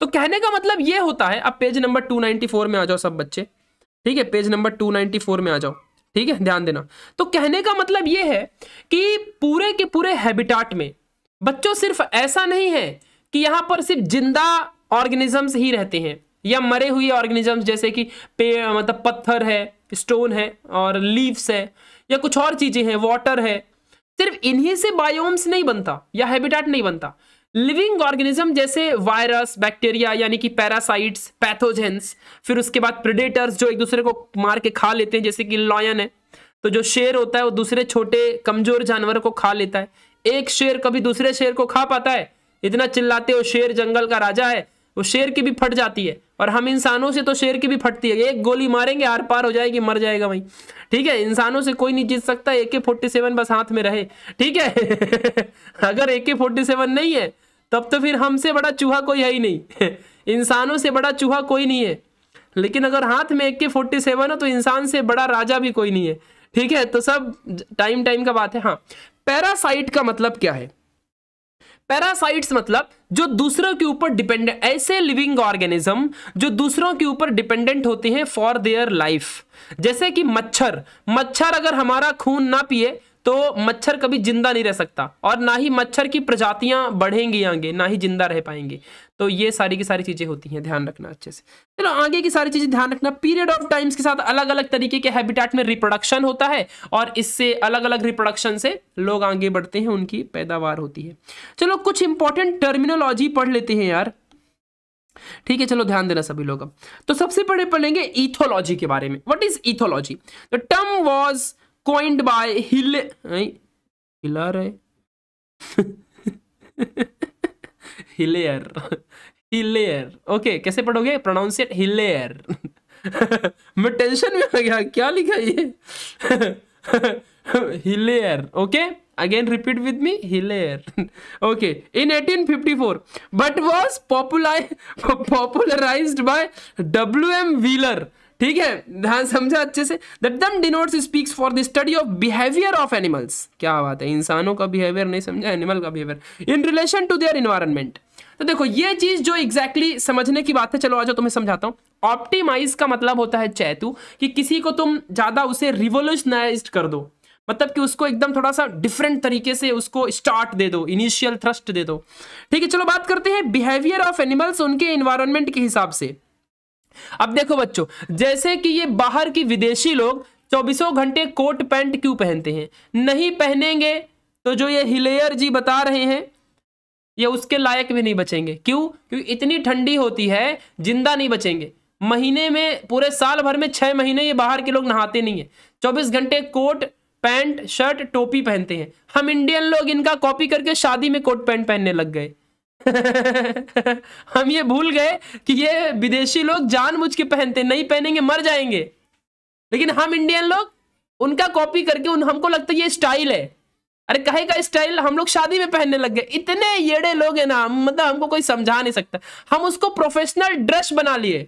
[SPEAKER 1] तो कहने का मतलब ये होता है, अब page number 294 में आ जाओ सब बच्चे। ठीक है पेज नंबर 294 में आ जाओ। ठीक है? ध्यान देना। तो कहने का मतलब यह है कि पूरे के पूरे हैबिटाट में बच्चों सिर्फ़ ऐसा नहीं है कि यहाँ पर सिर्फ़ ज़िंदा ऑर्गेनिजम्स ही रहते हैं या मरे हुए ऑर्गेनिजम्स जैसे कि पेड़ मतलब पत्थर है स्टोन है और लीव्स है या कुछ और चीज़ें हैं वाटर है। सिर्फ़ इन्हीं से बायोम्स नहीं बनता या हैबिटाट नहीं बनता। लिविंग ऑर्गेनिज्म जैसे वायरस, बैक्टीरिया, यानी कि पैरासाइट्स पैथोजेंस फिर उसके बाद प्रेडेटर्स जो एक दूसरे को मार के खा लेते हैं, जैसे कि लॉयन है। तो जो शेर होता है, वो दूसरे छोटे कमज़ोर जानवरों को खा लेता है। एक शेर कभी दूसरे शेर को खा पाता है। इतना चिल्लाते हो शेर जंगल का राजा है, वो शेर की भी फट जाती है। और हम इंसानों से तो शेर की भी फटती है। एक गोली मारेंगे आर पार हो जाएगी, मर जाएगा वहीं। ठीक है, इंसानों से कोई नहीं जीत सकता ए के फोर्टी सेवन बस हाथ में रहे। ठीक है? *laughs* अगर ए के फोर्टी सेवन नहीं है तब तो फिर हमसे बड़ा चूहा कोई है ही नहीं। *laughs* इंसानों से बड़ा चूहा कोई नहीं है। लेकिन अगर हाथ में एक के फोर्टी सेवन हो तो इंसान से बड़ा राजा भी कोई नहीं है। ठीक है तो सब टाइम टाइम का बात है। हाँ पैरासाइट का मतलब क्या है? पैरासाइट्स मतलब जो दूसरों के ऊपर डिपेंडेंट, ऐसे लिविंग ऑर्गेनिज्म जो दूसरों के ऊपर डिपेंडेंट होते हैं फॉर देयर लाइफ। जैसे कि मच्छर मच्छर अगर हमारा खून ना पिए तो मच्छर कभी ज़िंदा नहीं रह सकता और ना ही मच्छर की प्रजातियाँ बढ़ेंगी आगे, ना ही ज़िंदा रह पाएँगे। तो ये सारी की सारी चीज़ें होती हैं, ध्यान रखना अच्छे से। चलो, आगे की सारी चीज़ें ध्यान रखना। पीरियड ऑफ़ टाइम्स के साथ अलग अलग तरीके के हैबिटेट में रिप्रोडक्शन होता है और इससे अलग अलग रिप्रोडक्शन से लोग आगे बढ़ते हैं, उनकी पैदावार होती है। चलो, कुछ इंपॉर्टेंट टर्मिनोलॉजी पढ़ लेते हैं यार। ठीक है, चलो ध्यान देना सभी लोग अब। तो सबसे पहले पढ़ेंगे इथोलॉजी के बारे में। What is ethology the term was coined by hill hiller है हिलेयर हिलेयर ओके कैसे पढ़ोगे? प्रोनाउंसिएट हिलेयर मैं टेंशन में आ गया, क्या लिखा ये? Hilaire okay again repeat with me Hilaire okay in 1854 but was popular popularised by W M Wheeler ठीक है? ध्यान समझा अच्छे से? That them denotes speaks for the study of behaviour of animals क्या बात है? इंसानों का बिहेवियर नहीं समझा एनिमल का behaviour in relation to their environment तो देखो, ये चीज़ जो एग्जैक्टली exactly समझने की बात है, चलो आज तुम्हें समझाता हूँ। ऑप्टिमाइज का मतलब होता है चैतु कि किसी को तुम ज़्यादा उसे रिवोल्यूशनाइज कर दो। मतलब कि उसको एकदम थोड़ा सा डिफरेंट तरीके से उसको स्टार्ट दे दो इनिशियल थ्रस्ट दे दो। ठीक है, चलो बात करते हैं बिहेवियर ऑफ़ एनिमल्स उनके इन्वायरमेंट के हिसाब से। अब देखो बच्चों, जैसे कि ये बाहर की विदेशी लोग चौबीसों घंटे कोट पैंट क्यों पहनते हैं? नहीं पहनेंगे तो जो ये हिलेयर जी बता रहे हैं, ये उसके लायक भी नहीं बचेंगे। क्यों? क्योंकि इतनी ठंडी होती है, ज़िंदा नहीं बचेंगे। महीने में, पूरे साल भर में छह महीने ये बाहर के लोग नहाते नहीं है। चौबीस घंटे कोट पैंट, शर्ट, टोपी पहनते हैं। हम इंडियन लोग इनका कॉपी करके शादी में कोट पैंट पहनने लग गए। *laughs* हम ये भूल गए कि ये विदेशी लोग जानबूझ के पहनते, नहीं पहनेंगे, मर जाएँगे। लेकिन हम इंडियन लोग, उनका कॉपी करके उन, हमको लगता है ये स्टाइल है। अरे कहे का स्टाइल हम लोग शादी में पहनने लग गए। इतने येड़े लोग हैं ना मतलब हमको कोई समझा नहीं सकता। हम उसको प्रोफेशनल ड्रेस बना लिए।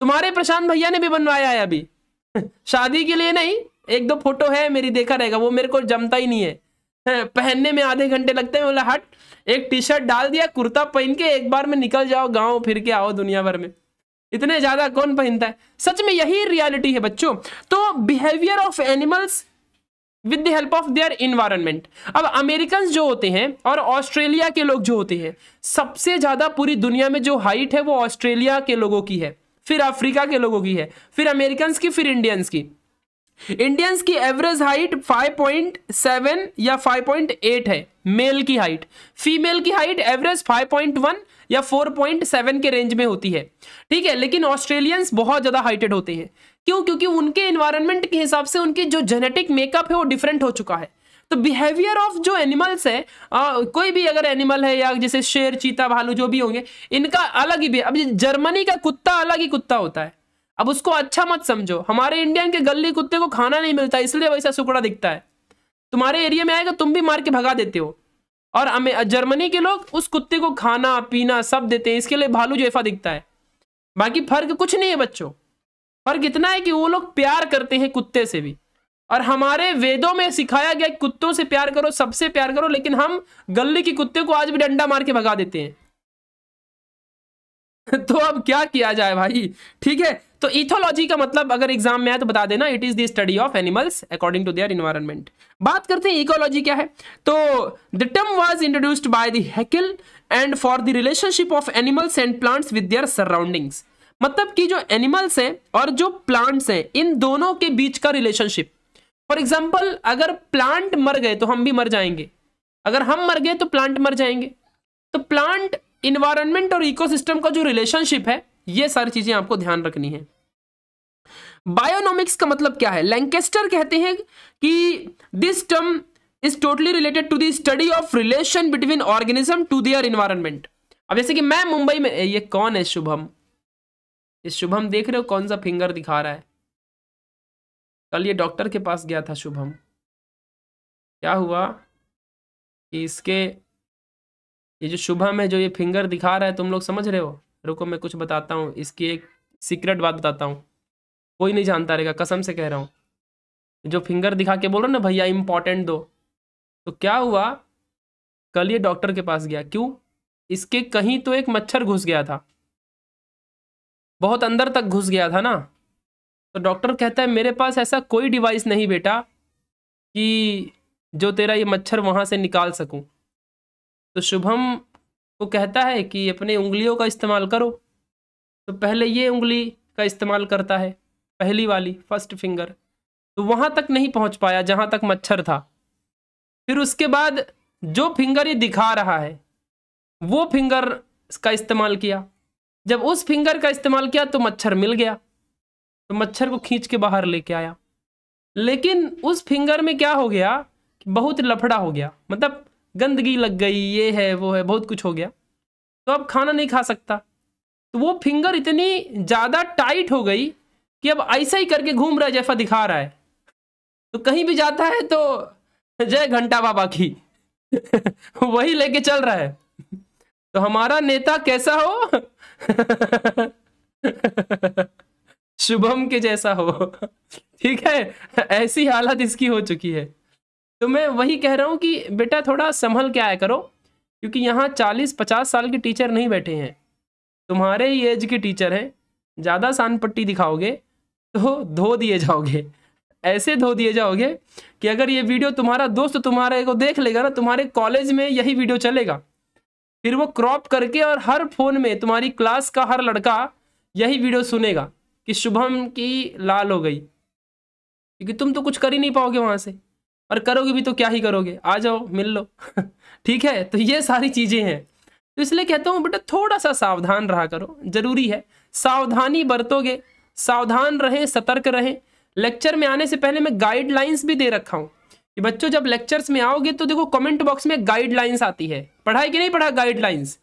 [SPEAKER 1] तुम्हारे प्रशांत भैया ने भी बनवाया है अभी। *laughs* शादी के लिए नहीं, एक दो फ़ोटो है, मेरी देखा रहेगा, वो मेरे को जमता ही नहीं है। पहनने में आधे घंटे लगते हैं। बोला, हट, एक टी शर्ट डाल दिया, कुर्ता पहन के एक बार में निकल जाओ गाँव, फिर के आओ दुनिया भर में। इतने ज़्यादा कौन पहनता है? सच में यही रियलिटी है बच्चों। तो behaviour of animals with the help of their environment अब अमेरिकन जो होते हैं और ऑस्ट्रेलिया के लोग जो होते हैं, सबसे ज़्यादा पूरी दुनिया में जो हाइट है वो ऑस्ट्रेलिया के लोगों की है, फिर अफ्रीका के लोगों की है, फिर अमेरिकन की, फिर इंडियंस की। इंडियंस की एवरेज हाइट 5.7 या 5.8 है मेल की हाइट फीमेल की हाइट एवरेज 5.1 या 4.7 के रेंज में होती है। ठीक है लेकिन ऑस्ट्रेलियंस बहुत ज़्यादा हाइटेड होते हैं। क्यों? क्योंकि उनके इन्वायरमेंट के हिसाब से उनकी जो जेनेटिक मेकअप है वो डिफरेंट हो चुका है। तो बिहेवियर ऑफ़ जो एनिमल्स है आ, कोई भी अगर एनिमल है या जैसे शेर चीता भालू जो भी होंगे इनका अलग ही अब जर्मनी का कुत्ता अलग ही कुत्ता होता है। अब उसको अच्छा मत समझो। हमारे इंडियन के गली कुत्ते को खाना नहीं मिलता, इसलिए वैसा सुकड़ा दिखता है। तुम्हारे एरिया में आएगा, तुम भी मार के भगा देते हो। और जर्मनी के लोग उस कुत्ते को खाना, पीना सब देते हैं, इसके लिए भालू जैफा दिखता है। बाकी फ़र्क कुछ नहीं है बच्चों। फ़र्क इतना है कि वो लोग प्यार करते हैं कुत्ते से भी। और हमारे वेदों में सिखाया गया कुत्तों से प्यार करो, सबसे प्यार करो, लेकिन हम गली के कुत्ते को आज भी डंडा मार के भगा देते हैं। *laughs* तो अब क्या किया जाए भाई? ठीक है तो इथोलॉजी का मतलब अगर एग्ज़ाम में आए तो बता देना it is the study of animals according to their environment बात करते हैं इकोलॉजी क्या है? तो the term was introduced by the Haeckel and for the relationship of animals and plants with their surroundings मतलब कि जो एनिमल्स हैं और जो प्लांट्स हैं, इन दोनों के बीच का रिलेशनशिप फॉर एग्ज़ाम्पल अगर प्लांट मर गए तो हम भी मर जाएँगे। अगर हम मर गए तो प्लांट मर जाएँगे। तो प्लांट इन्वायरमेंट और इकोसिस्टम का जो रिलेशनशिप है ये सारी चीज़ें आपको ध्यान रखनी है। बायोनॉमिक्स का मतलब क्या है? लैंकेस्टर कहते हैं कि this term is totally related to the study of relation between organism to their environment अब जैसे कि मैं मुंबई में, ये कौन है शुभम? ये शुभम देख रहे हो कौन सा फिंगर दिखा रहा है? कल ये डॉक्टर के पास गया था शुभम। क्या हुआ? कि इसके, ये जो शुभम है जो ये फिंगर दिखा रहा है, तुम लोग समझ रहे हो? रुको, मैं कुछ बताता हूँ। इसकी एक सीक्रेट बात बताता हूँ। कोई नहीं जानता रहेगा, कसम से कह रहा हूँ। जो फिंगर दिखा के बोल रहा ना, भैया इंपॉर्टेंट दो। तो क्या हुआ? कल ये डॉक्टर के पास गया। क्यों? इसके कहीं तो एक मच्छर घुस गया था। बहुत अंदर तक घुस गया था ना। तो डॉक्टर कहता है, मेरे पास ऐसा कोई डिवाइस नहीं बेटा, कि जो तेरा ये मच्छर वहाँ से निकाल सकूँ। तो शुभम को कहता है कि अपने उंगलियों का इस्तेमाल करो। तो पहले ये उंगली का इस्तेमाल करता है, पहली वाली फ़र्स्ट फिंगर तो वहाँ तक नहीं पहुँच पाया, जहाँ तक मच्छर था। फिर उसके बाद जो फिंगर ये दिखा रहा है, वो फिंगर का इस्तेमाल किया। जब उस फिंगर का इस्तेमाल किया तो मच्छर मिल गया। तो मच्छर को खींच के बाहर लेके आया। लेकिन उस फिंगर में क्या हो गया बहुत लफड़ा हो गया। मतलब गंदगी लग गई, ये है, वो है, बहुत कुछ हो गया। तो अब खाना नहीं खा सकता। तो वो फिंगर इतनी ज़्यादा टाइट हो गई कि अब ऐसा ही करके घूम रहा है, जैसा दिखा रहा है। तो कहीं भी जाता है तो जय घंटा बाबा की। *laughs* वही लेके चल रहा है। तो हमारा नेता कैसा हो? *laughs* शुभम के जैसा हो। *laughs* ठीक है, ऐसी हालत इसकी हो चुकी है। तो मैं वही कह रहा हूँ कि बेटा थोड़ा संभल के आया करो, क्योंकि यहाँ चालीस पचास साल के टीचर नहीं बैठे हैं। तुम्हारे ही एज के टीचर हैं। ज़्यादा सान पट्टी दिखाओगे तो धो दिए जाओगे। ऐसे धो दिए जाओगे कि अगर ये वीडियो तुम्हारा दोस्त तुम्हारे को देख लेगा ना, तुम्हारे कॉलेज में यही वीडियो चलेगा। फिर वो क्रॉप करके और हर फ़ोन में तुम्हारी क्लास का हर लड़का यही वीडियो सुनेगा कि शुभम की लाल हो गई। क्योंकि तुम तो कुछ कर ही नहीं पाओगे वहाँ से। और करोगे भी तो क्या ही करोगे? आ जाओ, मिल लो। *laughs* ठीक है? तो ये सारी चीज़ें हैं। तो इसलिए कहता हूँ, बेटा थोड़ा सा सावधान रहा करो। ज़रूरी है। सावधानी बरतोगे। सावधान रहें, सतर्क रहें। लेक्चर में आने से पहले मैं गाइडलाइंस भी दे रखा हूँ। कि बच्चों, जब लेक्चर्स में आओगे तो देखो कमेंट बॉक्स में गाइडलाइंस आती है। पढ़ाई कि नहीं पढ़ा गाइडलाइंस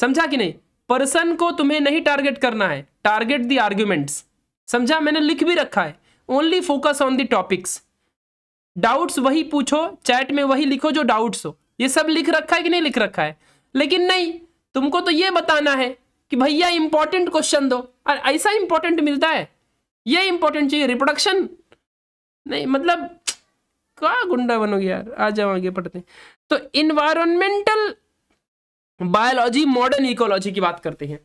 [SPEAKER 1] समझा कि नहीं? पर्सन को तुम्हें नहीं टारगेट करना है। टारगेट दी आर्ग्यूमेंट्स समझा? मैंने लिख भी रखा है। Only focus on the topics doubts वही पूछो चैट में वही लिखो जो डाउट्स हो। ये सब लिख रखा है कि नहीं लिख रखा है? लेकिन नहीं, तुमको तो ये बताना है कि भैया इंपॉर्टेंट क्वेश्चन दो। और ऐसा इंपॉर्टेंट मिलता है? ये इंपॉर्टेंट चाहिए रिप्रोडक्शन नहीं मतलब क्या गुंडा बनोगे यार? आ जाओ आगे, पढ़ते तो इन्वायरमेंटल बायोलॉजी मॉडर्न इकोलॉजी की बात करते हैं।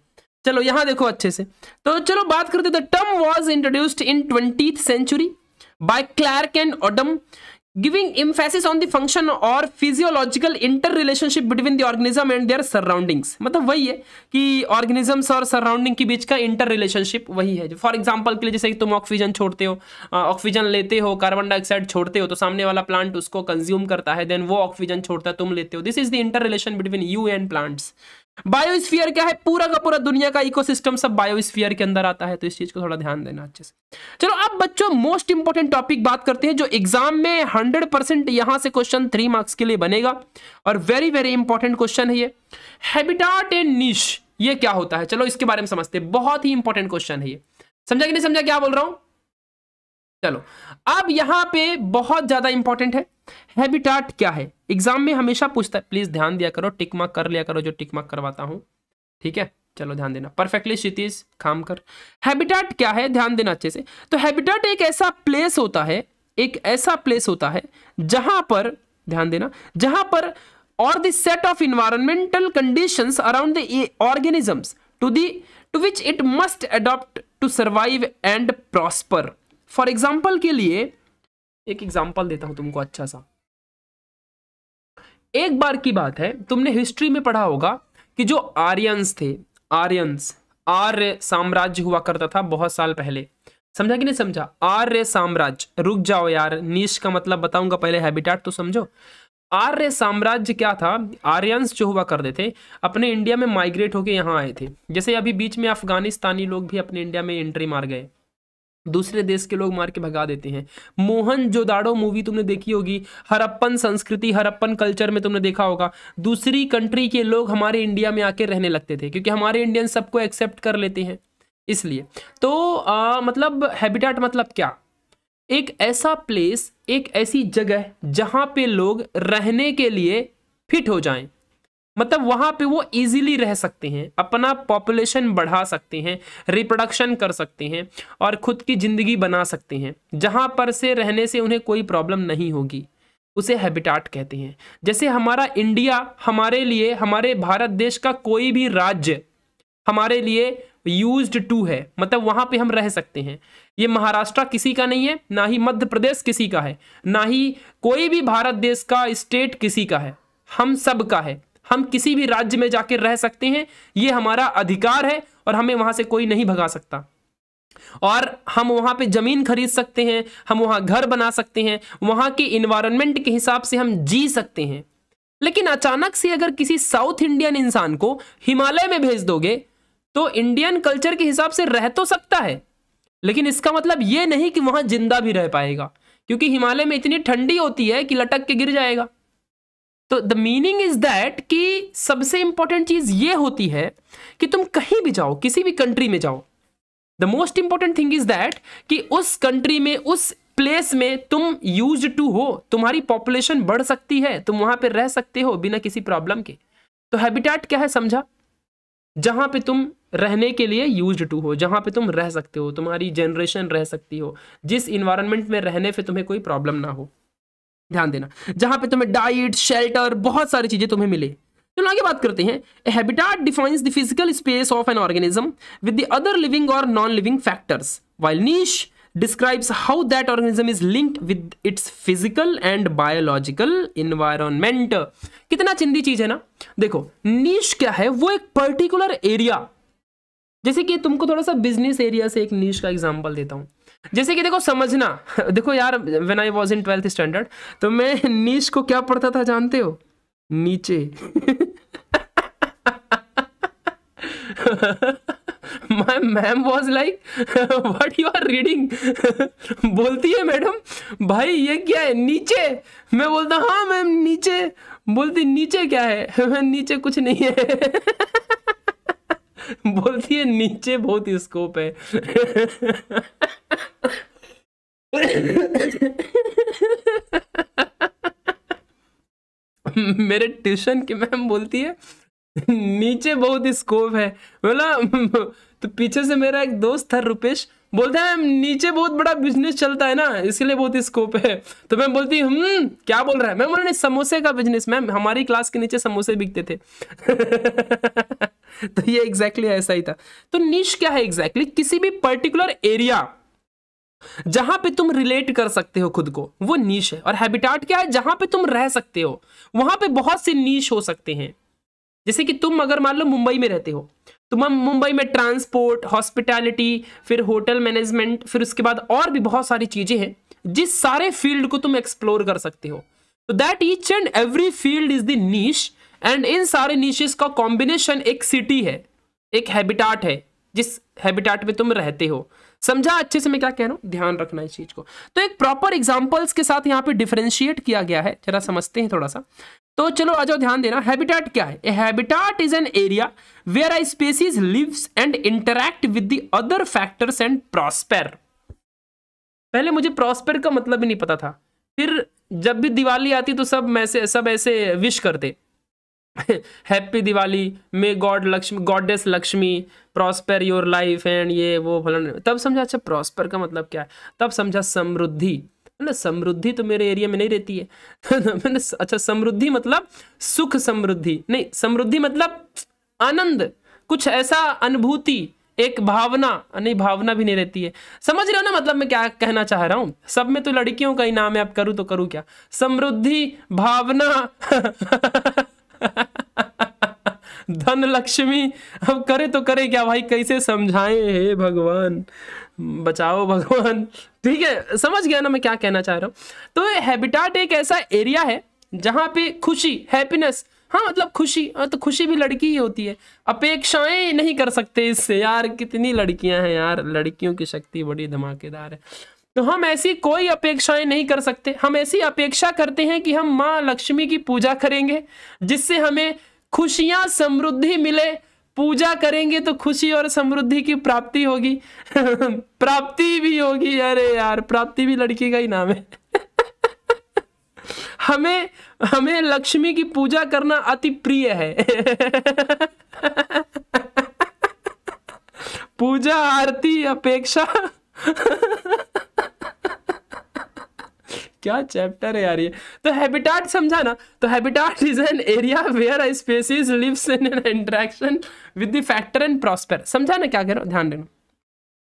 [SPEAKER 1] चलो, यहाँ देखो अच्छे से। तो चलो, बात करते the term was introduced in twenty century by Clarke and Odum giving emphasis on the function or physiological interrelationship between the organism and their surroundings. मतलब वही है कि organisms और surrounding के बीच का रिलेशनशिप वही है। फॉर एग्ज़ाम्पल के लिए जैसे कि तुम ऑक्सीजन छोड़ते हो ऑक्सीजन लेते हो कार्बन डाइऑक्साइड छोड़ते हो तो सामने वाला प्लांट उसको कंज्यूम करता है देन वो ऑक्सीजन छोड़ता है, तुम लेते हो। This is the interrelation between you and plants biosphere क्या है? पूरा का पूरा दुनिया का इकोसिस्टम सब बायोस्फीयर के अंदर आता है तो इस चीज़ को थोड़ा ध्यान देना अच्छे से। चलो, अब बच्चों मोस्ट इंपोर्टेंट टॉपिक बात करते हैं, जो एग्ज़ाम में हंड्रेड परसेंट यहाँ से क्वेश्चन थ्री मार्क्स के लिए बनेगा, और वेरी वेरी इंपॉर्टेंट क्वेश्चन है ये। हैबिटाट एंड निश ये क्या होता है? चलो, इसके बारे में समझते हैं। बहुत ही इंपॉर्टेंट क्वेश्चन है ये। समझा कि नहीं समझा? क्या बोल रहा हूँ? चलो, अब यहाँ पे बहुत ज़्यादा इंपॉर्टेंट है। हैबिटाट क्या है? एग्ज़ाम में हमेशा पूछता है, प्लीज़ ध्यान दिया करो, टिक मार्क कर लिया करो, जो टिक मार्क करवाता हूँ। ठीक है? चलो ध्यान देना। परफेक्टली क्षितिज खाम कर। हैबिटाट क्या है? ध्यान देना अच्छे से। तो हैबिटाट एक ऐसा प्लेस होता है, एक ऐसा प्लेस होता है, जहाँ पर, ध्यान देना, जहाँ पर और set of environmental conditions around the organisms to the to which it must adopt to survive and prosper for example के लिए एक एग्ज़ाम्पल देता हूँ तुमको अच्छा सा। एक बार की बात है, तुमने हिस्ट्री में पढ़ा होगा कि जो आर्यंस थे आर्यंस आर्य साम्राज्य हुआ करता था बहुत साल पहले। समझा कि नहीं समझा? आर्य साम्राज्य, रुक जाओ यार नीश का मतलब बताऊँगा पहले हैबिटाट तो समझो। आर्य साम्राज्य क्या था? आर्यंस जो हुआ करते थे, अपने इंडिया में माइग्रेट होके यहाँ आए थे। जैसे अभी बीच में अफगानिस्तानी लोग भी अपने इंडिया में एंट्री मार गए। दूसरे देश के लोग मार के भगा देते हैं। मोहन जोदाड़ो मूवी तुमने देखी होगी। हरप्पन संस्कृति हरप्पन कल्चर में तुमने देखा होगा। दूसरी कंट्री के लोग हमारे इंडिया में आके रहने लगते थे क्योंकि हमारे इंडियन सबको एक्सेप्ट कर लेते हैं। इसलिए तो आ, मतलब हैबिटेट मतलब क्या? एक ऐसा प्लेस एक ऐसी जगह जहाँ पे लोग रहने के लिए फिट हो जाएँ। मतलब वहाँ पे वो इजीली रह सकते हैं, अपना पॉपुलेशन बढ़ा सकते हैं रिप्रोडक्शन कर सकते हैं और खुद की ज़िंदगी बना सकते हैं। जहाँ पर से रहने से उन्हें कोई प्रॉब्लम नहीं होगी, उसे हैबिटाट कहते हैं। जैसे हमारा इंडिया हमारे लिए, हमारे भारत देश का कोई भी राज्य हमारे लिए यूज्ड टू है मतलब वहाँ पे हम रह सकते हैं। ये महाराष्ट्र किसी का नहीं है, ना ही मध्य प्रदेश किसी का है, ना ही कोई भी भारत देश का स्टेट किसी का है, हम सब का है। हम किसी भी राज्य में जाकर रह सकते हैं, ये हमारा अधिकार है और हमें वहाँ से कोई नहीं भगा सकता। और हम वहाँ पे ज़मीन खरीद सकते हैं, हम वहाँ घर बना सकते हैं, वहाँ के इन्वायरमेंट के हिसाब से हम जी सकते हैं। लेकिन अचानक से अगर किसी साउथ इंडियन इंसान को हिमालय में भेज दोगे तो इंडियन कल्चर के हिसाब से रह तो सकता है। लेकिन इसका मतलब यह नहीं कि वहाँ ज़िंदा भी रह पाएगा, क्योंकि हिमालय में इतनी ठंडी होती है कि लटक के गिर जाएगा। तो द मीनिंग इज़ दैट कि सबसे इंपॉर्टेंट चीज़ ये होती है कि तुम कहीं भी जाओ, किसी भी कंट्री में जाओ the most important thing is that कि उस कंट्री में, उस प्लेस में तुम यूज़ टू हो, तुम्हारी पॉपुलेशन बढ़ सकती है, तुम वहाँ पर रह सकते हो बिना किसी प्रॉब्लम के। तो हैबिटेट क्या है समझा? जहाँ पे तुम रहने के लिए यूज़ टू हो, जहाँ पे तुम रह सकते हो, तुम्हारी जनरेशन रह सकती हो, जिस इन्वायरमेंट में रहने पे तुम्हें कोई प्रॉब्लम ना हो। ध्यान देना। जहाँ पे तुम्हें डाइट शेल्टर बहुत सारी चीज़ें तुम्हें मिले। चलो आगे बात करते हैं। Habitat defines the physical space of an organism with the other living और non living factors while niche describes how that organism is linked with its physical and biological environment. कितना चिंदी चीज़ है ना? देखो नीश क्या है? वो एक पर्टिकुलर एरिया जैसे कि तुमको थोड़ा सा बिज़नेस एरिया से एक नीश का एग्जांपल देता हूँ। जैसे कि देखो, समझना। *laughs* देखो यार when I was in twelfth standard तो मैं नीश को क्या पढ़ता था, जानते हो? नीचे। *laughs* My ma'am was like what you are reading बोलती है मैडम, भाई, ये क्या है? नीचे? मैं बोलता हाँ मैम, नीचे। बोलती, नीचे क्या है? *laughs* नीचे कुछ नहीं है। बोलती है नीचे बहुत स्कोप है। मेरे ट्यूशन की मैम बोलती है नीचे बहुत स्कोप है। बोला तो पीछे से मेरा एक दोस्त था रुपेश बोलता है नीचे बहुत बड़ा बिज़नेस चलता है ना इसलिए बहुत स्कोप है। तो मैं बोलती हूँ हम्म, क्या बोल रहा है? मैं बोला नहीं समोसे का बिज़नेस मैम हमारी क्लास के नीचे समोसे बिकते थे। *laughs* तो ये एग्जैक्टली exactly ऐसा ही था। तो नीच क्या है एग्जैक्टली exactly? किसी भी पर्टिकुलर एरिया जहाँ पे तुम रिलेट कर सकते हो खुद को, वो नीच है। और हैबिटाट क्या है? जहाँ पे तुम रह सकते हो। वहाँ पे बहुत से नीच हो सकते हैं। जैसे कि तुम अगर मान लो मुंबई में रहते हो तो हम मुंबई में ट्रांसपोर्ट हॉस्पिटैलिटी फिर होटल मैनेजमेंट फिर उसके बाद और भी बहुत सारी चीज़ें हैं, जिस सारे फ़ील्ड को तुम एक्सप्लोर कर सकते हो। तो that each and every field is the niche and इन सारे नीशेस का कॉम्बिनेशन एक सिटी है, एक हैबिटाट है, जिस हैबिटाट में तुम रहते हो। समझा? अच्छे से मैं क्या कह रहा हूँ? ध्यान रखना इस चीज़ को। तो एक प्रॉपर एग्जांपल्स के साथ यहाँ पे डिफरेंशिएट किया गया है। जरा समझते हैं थोड़ा सा। तो चलो आ जाओ ध्यान देना हैबिटाट क्या है? Habitat is an area where a species lives and interact with the other factors and prosper पहले मुझे प्रॉस्पेर का मतलब ही नहीं पता था। फिर जब भी दिवाली आती तो सब मैं से सब ऐसे विश करते। Happy Diwali may god Lakshmi goddess Lakshmi prosper your life and ये वो फलन। तब समझा अच्छा प्रॉस्पर का मतलब क्या है? तब समझा, समृद्धि। ना, समृद्धि तो मेरे एरिया में नहीं रहती है। *laughs* मैंने अच्छा समृद्धि मतलब सुख समृद्धि। नहीं, समृद्धि मतलब आनंद। कुछ ऐसा अनुभूति, एक भावना, नहीं, भावना भी नहीं रहती है। समझ रहे हो ना मतलब मैं क्या कहना चाह रहा हूँ? सब में तो लड़कियों का ही नाम है आप करूँ तो करूँ क्या? समृद्धि, भावना। *laughs* *laughs* धन लक्ष्मी अब करे तो करे क्या भाई, कैसे समझाएँ? हे भगवान, बचाओ भगवान। ठीक है, समझ गया ना मैं क्या कहना चाह रहा हूँ। तो हैबिटाट एक ऐसा एरिया है, जहाँ पे खुशी हैप्पीनेस हाँ मतलब खुशी हाँ तो खुशी भी लड़की ही होती है। अपेक्षाएँ नहीं कर सकते इससे। यार, कितनी लड़कियाँ हैं यार, लड़कियों की शक्ति बड़ी धमाकेदार है। तो हम ऐसी कोई अपेक्षाएँ नहीं कर सकते। हम ऐसी अपेक्षा करते हैं कि हम माँ लक्ष्मी की पूजा करेंगे, जिससे हमें खुशियाँ समृद्धि मिले। पूजा करेंगे तो खुशी और समृद्धि की प्राप्ति होगी। *laughs* प्राप्ति भी होगी। अरे यार, प्राप्ति भी लड़की का ही नाम है। *laughs* हमें हमें लक्ष्मी की पूजा करना अति प्रिय है। *laughs* पूजा, आरती, अपेक्षा। क्या चैप्टर है यार ये? तो हैबिटाट समझा ना? तो habitat is an area where a species lives in an interaction with the factor and prosper समझा ना क्या कह रहा हूँ? ध्यान देना।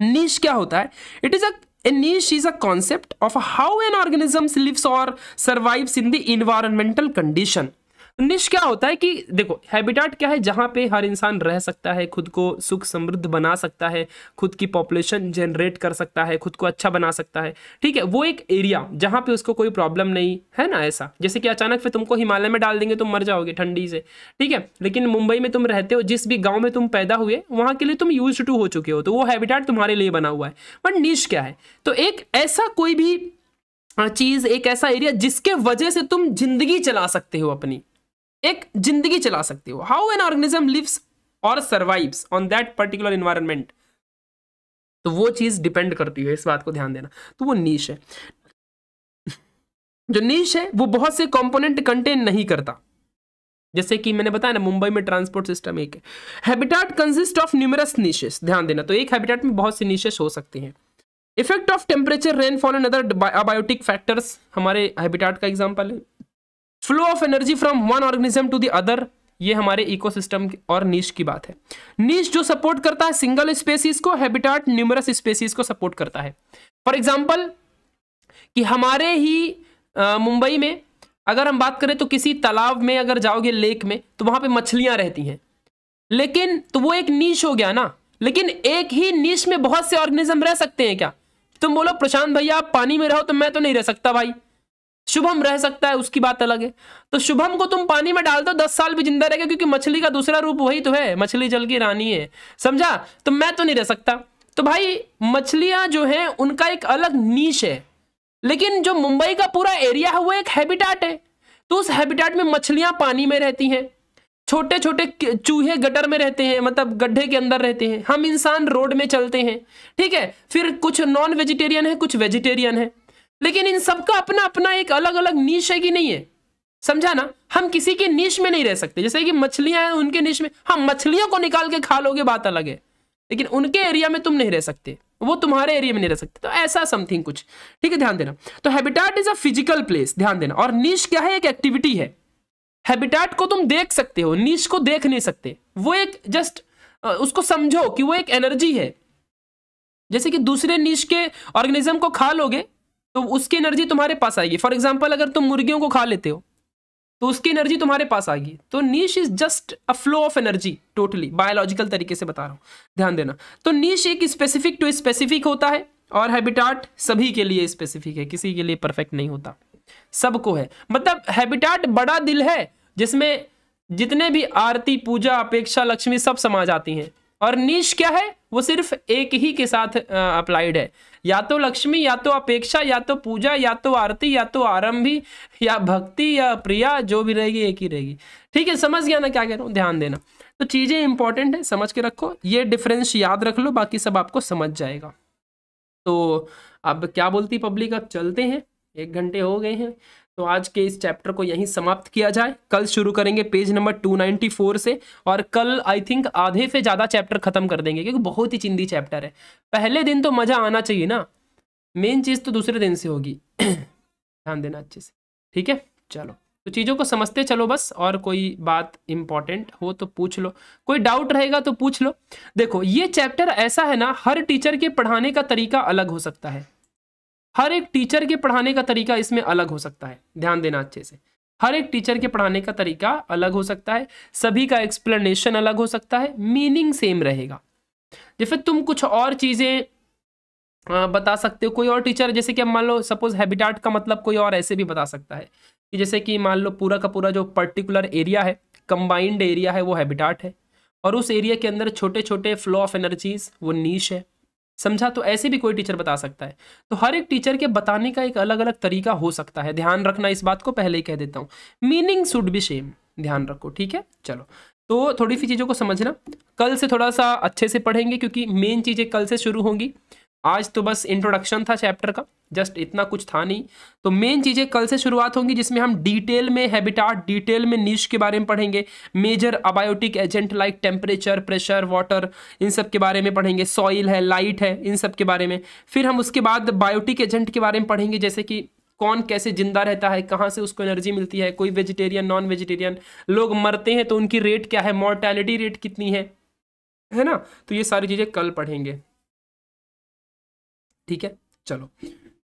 [SPEAKER 1] नीश क्या होता है? It is a A niche is a concept of how an organism lives or survives in the environmental condition. Niche क्या होता है कि देखो हैबिटाट क्या है जहाँ पे हर इंसान रह सकता है, खुद को सुख समृद्ध बना सकता है, खुद की पॉपुलेशन जनरेट कर सकता है, खुद को अच्छा बना सकता है। ठीक है, वो एक एरिया जहाँ पे उसको कोई प्रॉब्लम नहीं, है ना ऐसा? जैसे कि अचानक फिर तुमको हिमालय में डाल देंगे, तुम मर जाओगे ठंडी से। ठीक है, लेकिन मुंबई में तुम रहते हो, जिस भी गाँव में तुम पैदा हुए, वहाँ के लिए तुम यूज़ टू हो चुके हो तो वो हैबिटाट तुम्हारे लिए बना हुआ है। बट निश क्या है? तो एक ऐसा कोई भी चीज़, एक ऐसा एरिया जिसके वजह से तुम ज़िंदगी चला सकते हो अपनी। एक ज़िंदगी चला सकते हो। हाउ एन ऑर्गेनिज्म लिव्स और survives on that particular environment तो वो चीज़ डिपेंड करती है, इस बात को ध्यान देना। तो वो नीच है। जो नीच है, वो बहुत से कंपोनेंट कंटेन नहीं करता। जैसे कि मैंने बताया ना, मुंबई में ट्रांसपोर्ट सिस्टम एक है। Habitat consist of numerous niches ध्यान देना। तो एक हैबिटाट में बहुत से नीशेस हो सकते हैं। Effect of temperature rainfall and other abiotic factors हमारे हैबिटाट का एग्जांपल है। Flow of energy from one organism to the other ये हमारे इकोसिस्टम और नीच की बात है। नीच जो सपोर्ट करता है सिंगल स्पेसीज को हैबिटाट न्यूमरस स्पेसीज को सपोर्ट करता है। फॉर एग्ज़ाम्पल कि हमारे ही मुंबई में अगर हम बात करें तो किसी तालाब में अगर जाओगे लेक में तो वहाँ पे मछलियाँ रहती हैं। लेकिन तो वो एक नीच हो गया ना। लेकिन एक ही नीच में बहुत से ऑर्गेनिज्म रह सकते हैं क्या? तुम बोलो, प्रशांत भैया, आप पानी में रहो तो मैं तो नहीं रह सकता भाई। शुभम रह सकता है, उसकी बात अलग है। तो शुभम को तुम पानी में डाल दो, दस साल भी ज़िंदा रहेगा, क्योंकि मछली का दूसरा रूप वही तो है, मछली जल की रानी है। समझा? तो मैं तो नहीं रह सकता। तो भाई, मछलियाँ जो है, उनका एक अलग नीच है। लेकिन जो मुंबई का पूरा एरिया है, वो एक हैबिटाट है। तो उस हैबिटाट में मछलियाँ पानी में रहती हैं। छोटे छोटे चूहे गटर में रहते हैं मतलब गड्ढे के अंदर रहते हैं। हम इंसान रोड में चलते हैं। ठीक है? फिर कुछ नॉन वेजिटेरियन है, कुछ वेजिटेरियन है। लेकिन इन सबका अपना अपना एक अलग अलग नीच है कि नहीं है? समझा ना? हम किसी के नीच में नहीं रह सकते। जैसे कि मछलियाँ हैं, उनके नीच में हम मछलियों को निकाल के खा लोगे, बात अलग है। लेकिन उनके एरिया में तुम नहीं रह सकते। वो तुम्हारे एरिया में नहीं रह सकते। तो ऐसा समथिंग कुछ। ठीक है, ध्यान देना। तो habitat is a physical place. ध्यान देना। और नीच क्या है? एक एक्टिविटी है। हैबिटाट को तुम देख सकते हो। नीच को देख नहीं सकते। वो एक जस्ट उसको समझो कि वो एक एनर्जी है। जैसे कि दूसरे नीच के ऑर्गेनिज्म को खा लोगे तो उसकी एनर्जी तुम्हारे पास आएगी। फॉर एग्ज़ाम्पल अगर तुम मुर्गियों को खा लेते हो तो उसकी एनर्जी तुम्हारे पास आएगी। तो niche is just a flow of energy totally biological तरीके से बता रहा हूँ। ध्यान देना। तो नीश एक स्पेसिफिक टू स्पेसिफिक होता है, और हैबिटाट सभी के लिए स्पेसिफिक है, किसी के लिए परफेक्ट नहीं होता। सबको है। मतलब हैबिटाट बड़ा दिल है, जिसमें जितने भी आरती, पूजा, अपेक्षा, लक्ष्मी सब समा जाती हैं। और नीश क्या है? वो सिर्फ़ एक ही के साथ अप्लाइड है। या तो लक्ष्मी, या तो अपेक्षा, या तो पूजा, या तो आरती, या तो आरंभी, या भक्ति, या प्रिया, जो भी रहेगी, एक ही रहेगी। ठीक है, समझ गया ना क्या कह रहा हूँ? ध्यान देना। तो चीज़ें इंपॉर्टेंट है, समझ के रखो। ये डिफरेंस याद रख लो, बाकी सब आपको समझ जाएगा। तो अब क्या बोलती पब्लिक अब चलते हैं। एक घंटे हो गए हैं। तो आज के इस चैप्टर को यहीं समाप्त किया जाए। कल शुरू करेंगे पेज नंबर 294 से और कल आई थिंक आधे से ज़्यादा चैप्टर खत्म कर देंगे, क्योंकि बहुत ही चिंदी चैप्टर है। पहले दिन तो मज़ा आना चाहिए ना। मेन चीज़ तो दूसरे दिन से होगी। *clears throat* ध्यान देना अच्छे से। ठीक है? चलो। तो चीज़ों को समझते चलो बस, और कोई बात इंपॉर्टेंट हो तो पूछ लो। कोई डाउट रहेगा तो पूछ लो। देखो, ये चैप्टर ऐसा है ना, हर टीचर के पढ़ाने का तरीका अलग हो सकता है। हर एक टीचर के पढ़ाने का तरीका इसमें अलग हो सकता है। ध्यान देना अच्छे से। हर एक टीचर के पढ़ाने का तरीका अलग हो सकता है, सभी का एक्सप्लेनेशन अलग हो सकता है मीनिंग सेम रहेगा। जैसे तुम कुछ और चीज़ें बता सकते हो, कोई और टीचर जैसे कि मान लो सपोज़ हैबिटाट का मतलब कोई और ऐसे भी बता सकता है, कि जैसे कि मान लो पूरा का पूरा जो पर्टिकुलर एरिया है कंबाइंड एरिया है, वो हैबिटाट है, और उस एरिया के अंदर छोटे छोटे फ्लो ऑफ़ एनर्जीज वो नीच है। समझा? तो ऐसे भी कोई टीचर बता सकता है। तो हर एक टीचर के बताने का एक अलग अलग तरीका हो सकता है। ध्यान रखना इस बात को, पहले ही कह देता हूँ। मीनिंग शुड बी सेम ध्यान रखो, ठीक है? चलो। तो थोड़ी सी चीज़ों को समझना। कल से थोड़ा सा अच्छे से पढ़ेंगे, क्योंकि मेन चीज़ें कल से शुरू होंगी। आज तो बस इंट्रोडक्शन था चैप्टर का जस्ट इतना कुछ था नहीं। तो मेन चीज़ें कल से शुरुआत होंगी, जिसमें हम डिटेल में हैबिटाट डिटेल में नीच के बारे में पढ़ेंगे। Major abiotic agent like temperature pressure water इन सब के बारे में पढ़ेंगे। सॉइल है लाइट है, इन सब के बारे में। फिर हम उसके बाद बायोटिक एजेंट के बारे में पढ़ेंगे, जैसे कि कौन कैसे ज़िंदा रहता है, कहाँ से उसको एनर्जी मिलती है, कोई वेजिटेरियन नॉन वेजिटेरियन लोग मरते हैं तो उनकी रेट क्या है मॉर्टैलिटी रेट कितनी है है ना? तो ये सारी चीज़ें कल पढ़ेंगे। ठीक है? चलो।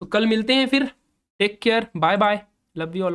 [SPEAKER 1] तो कल मिलते हैं फिर। Take care bye bye love you all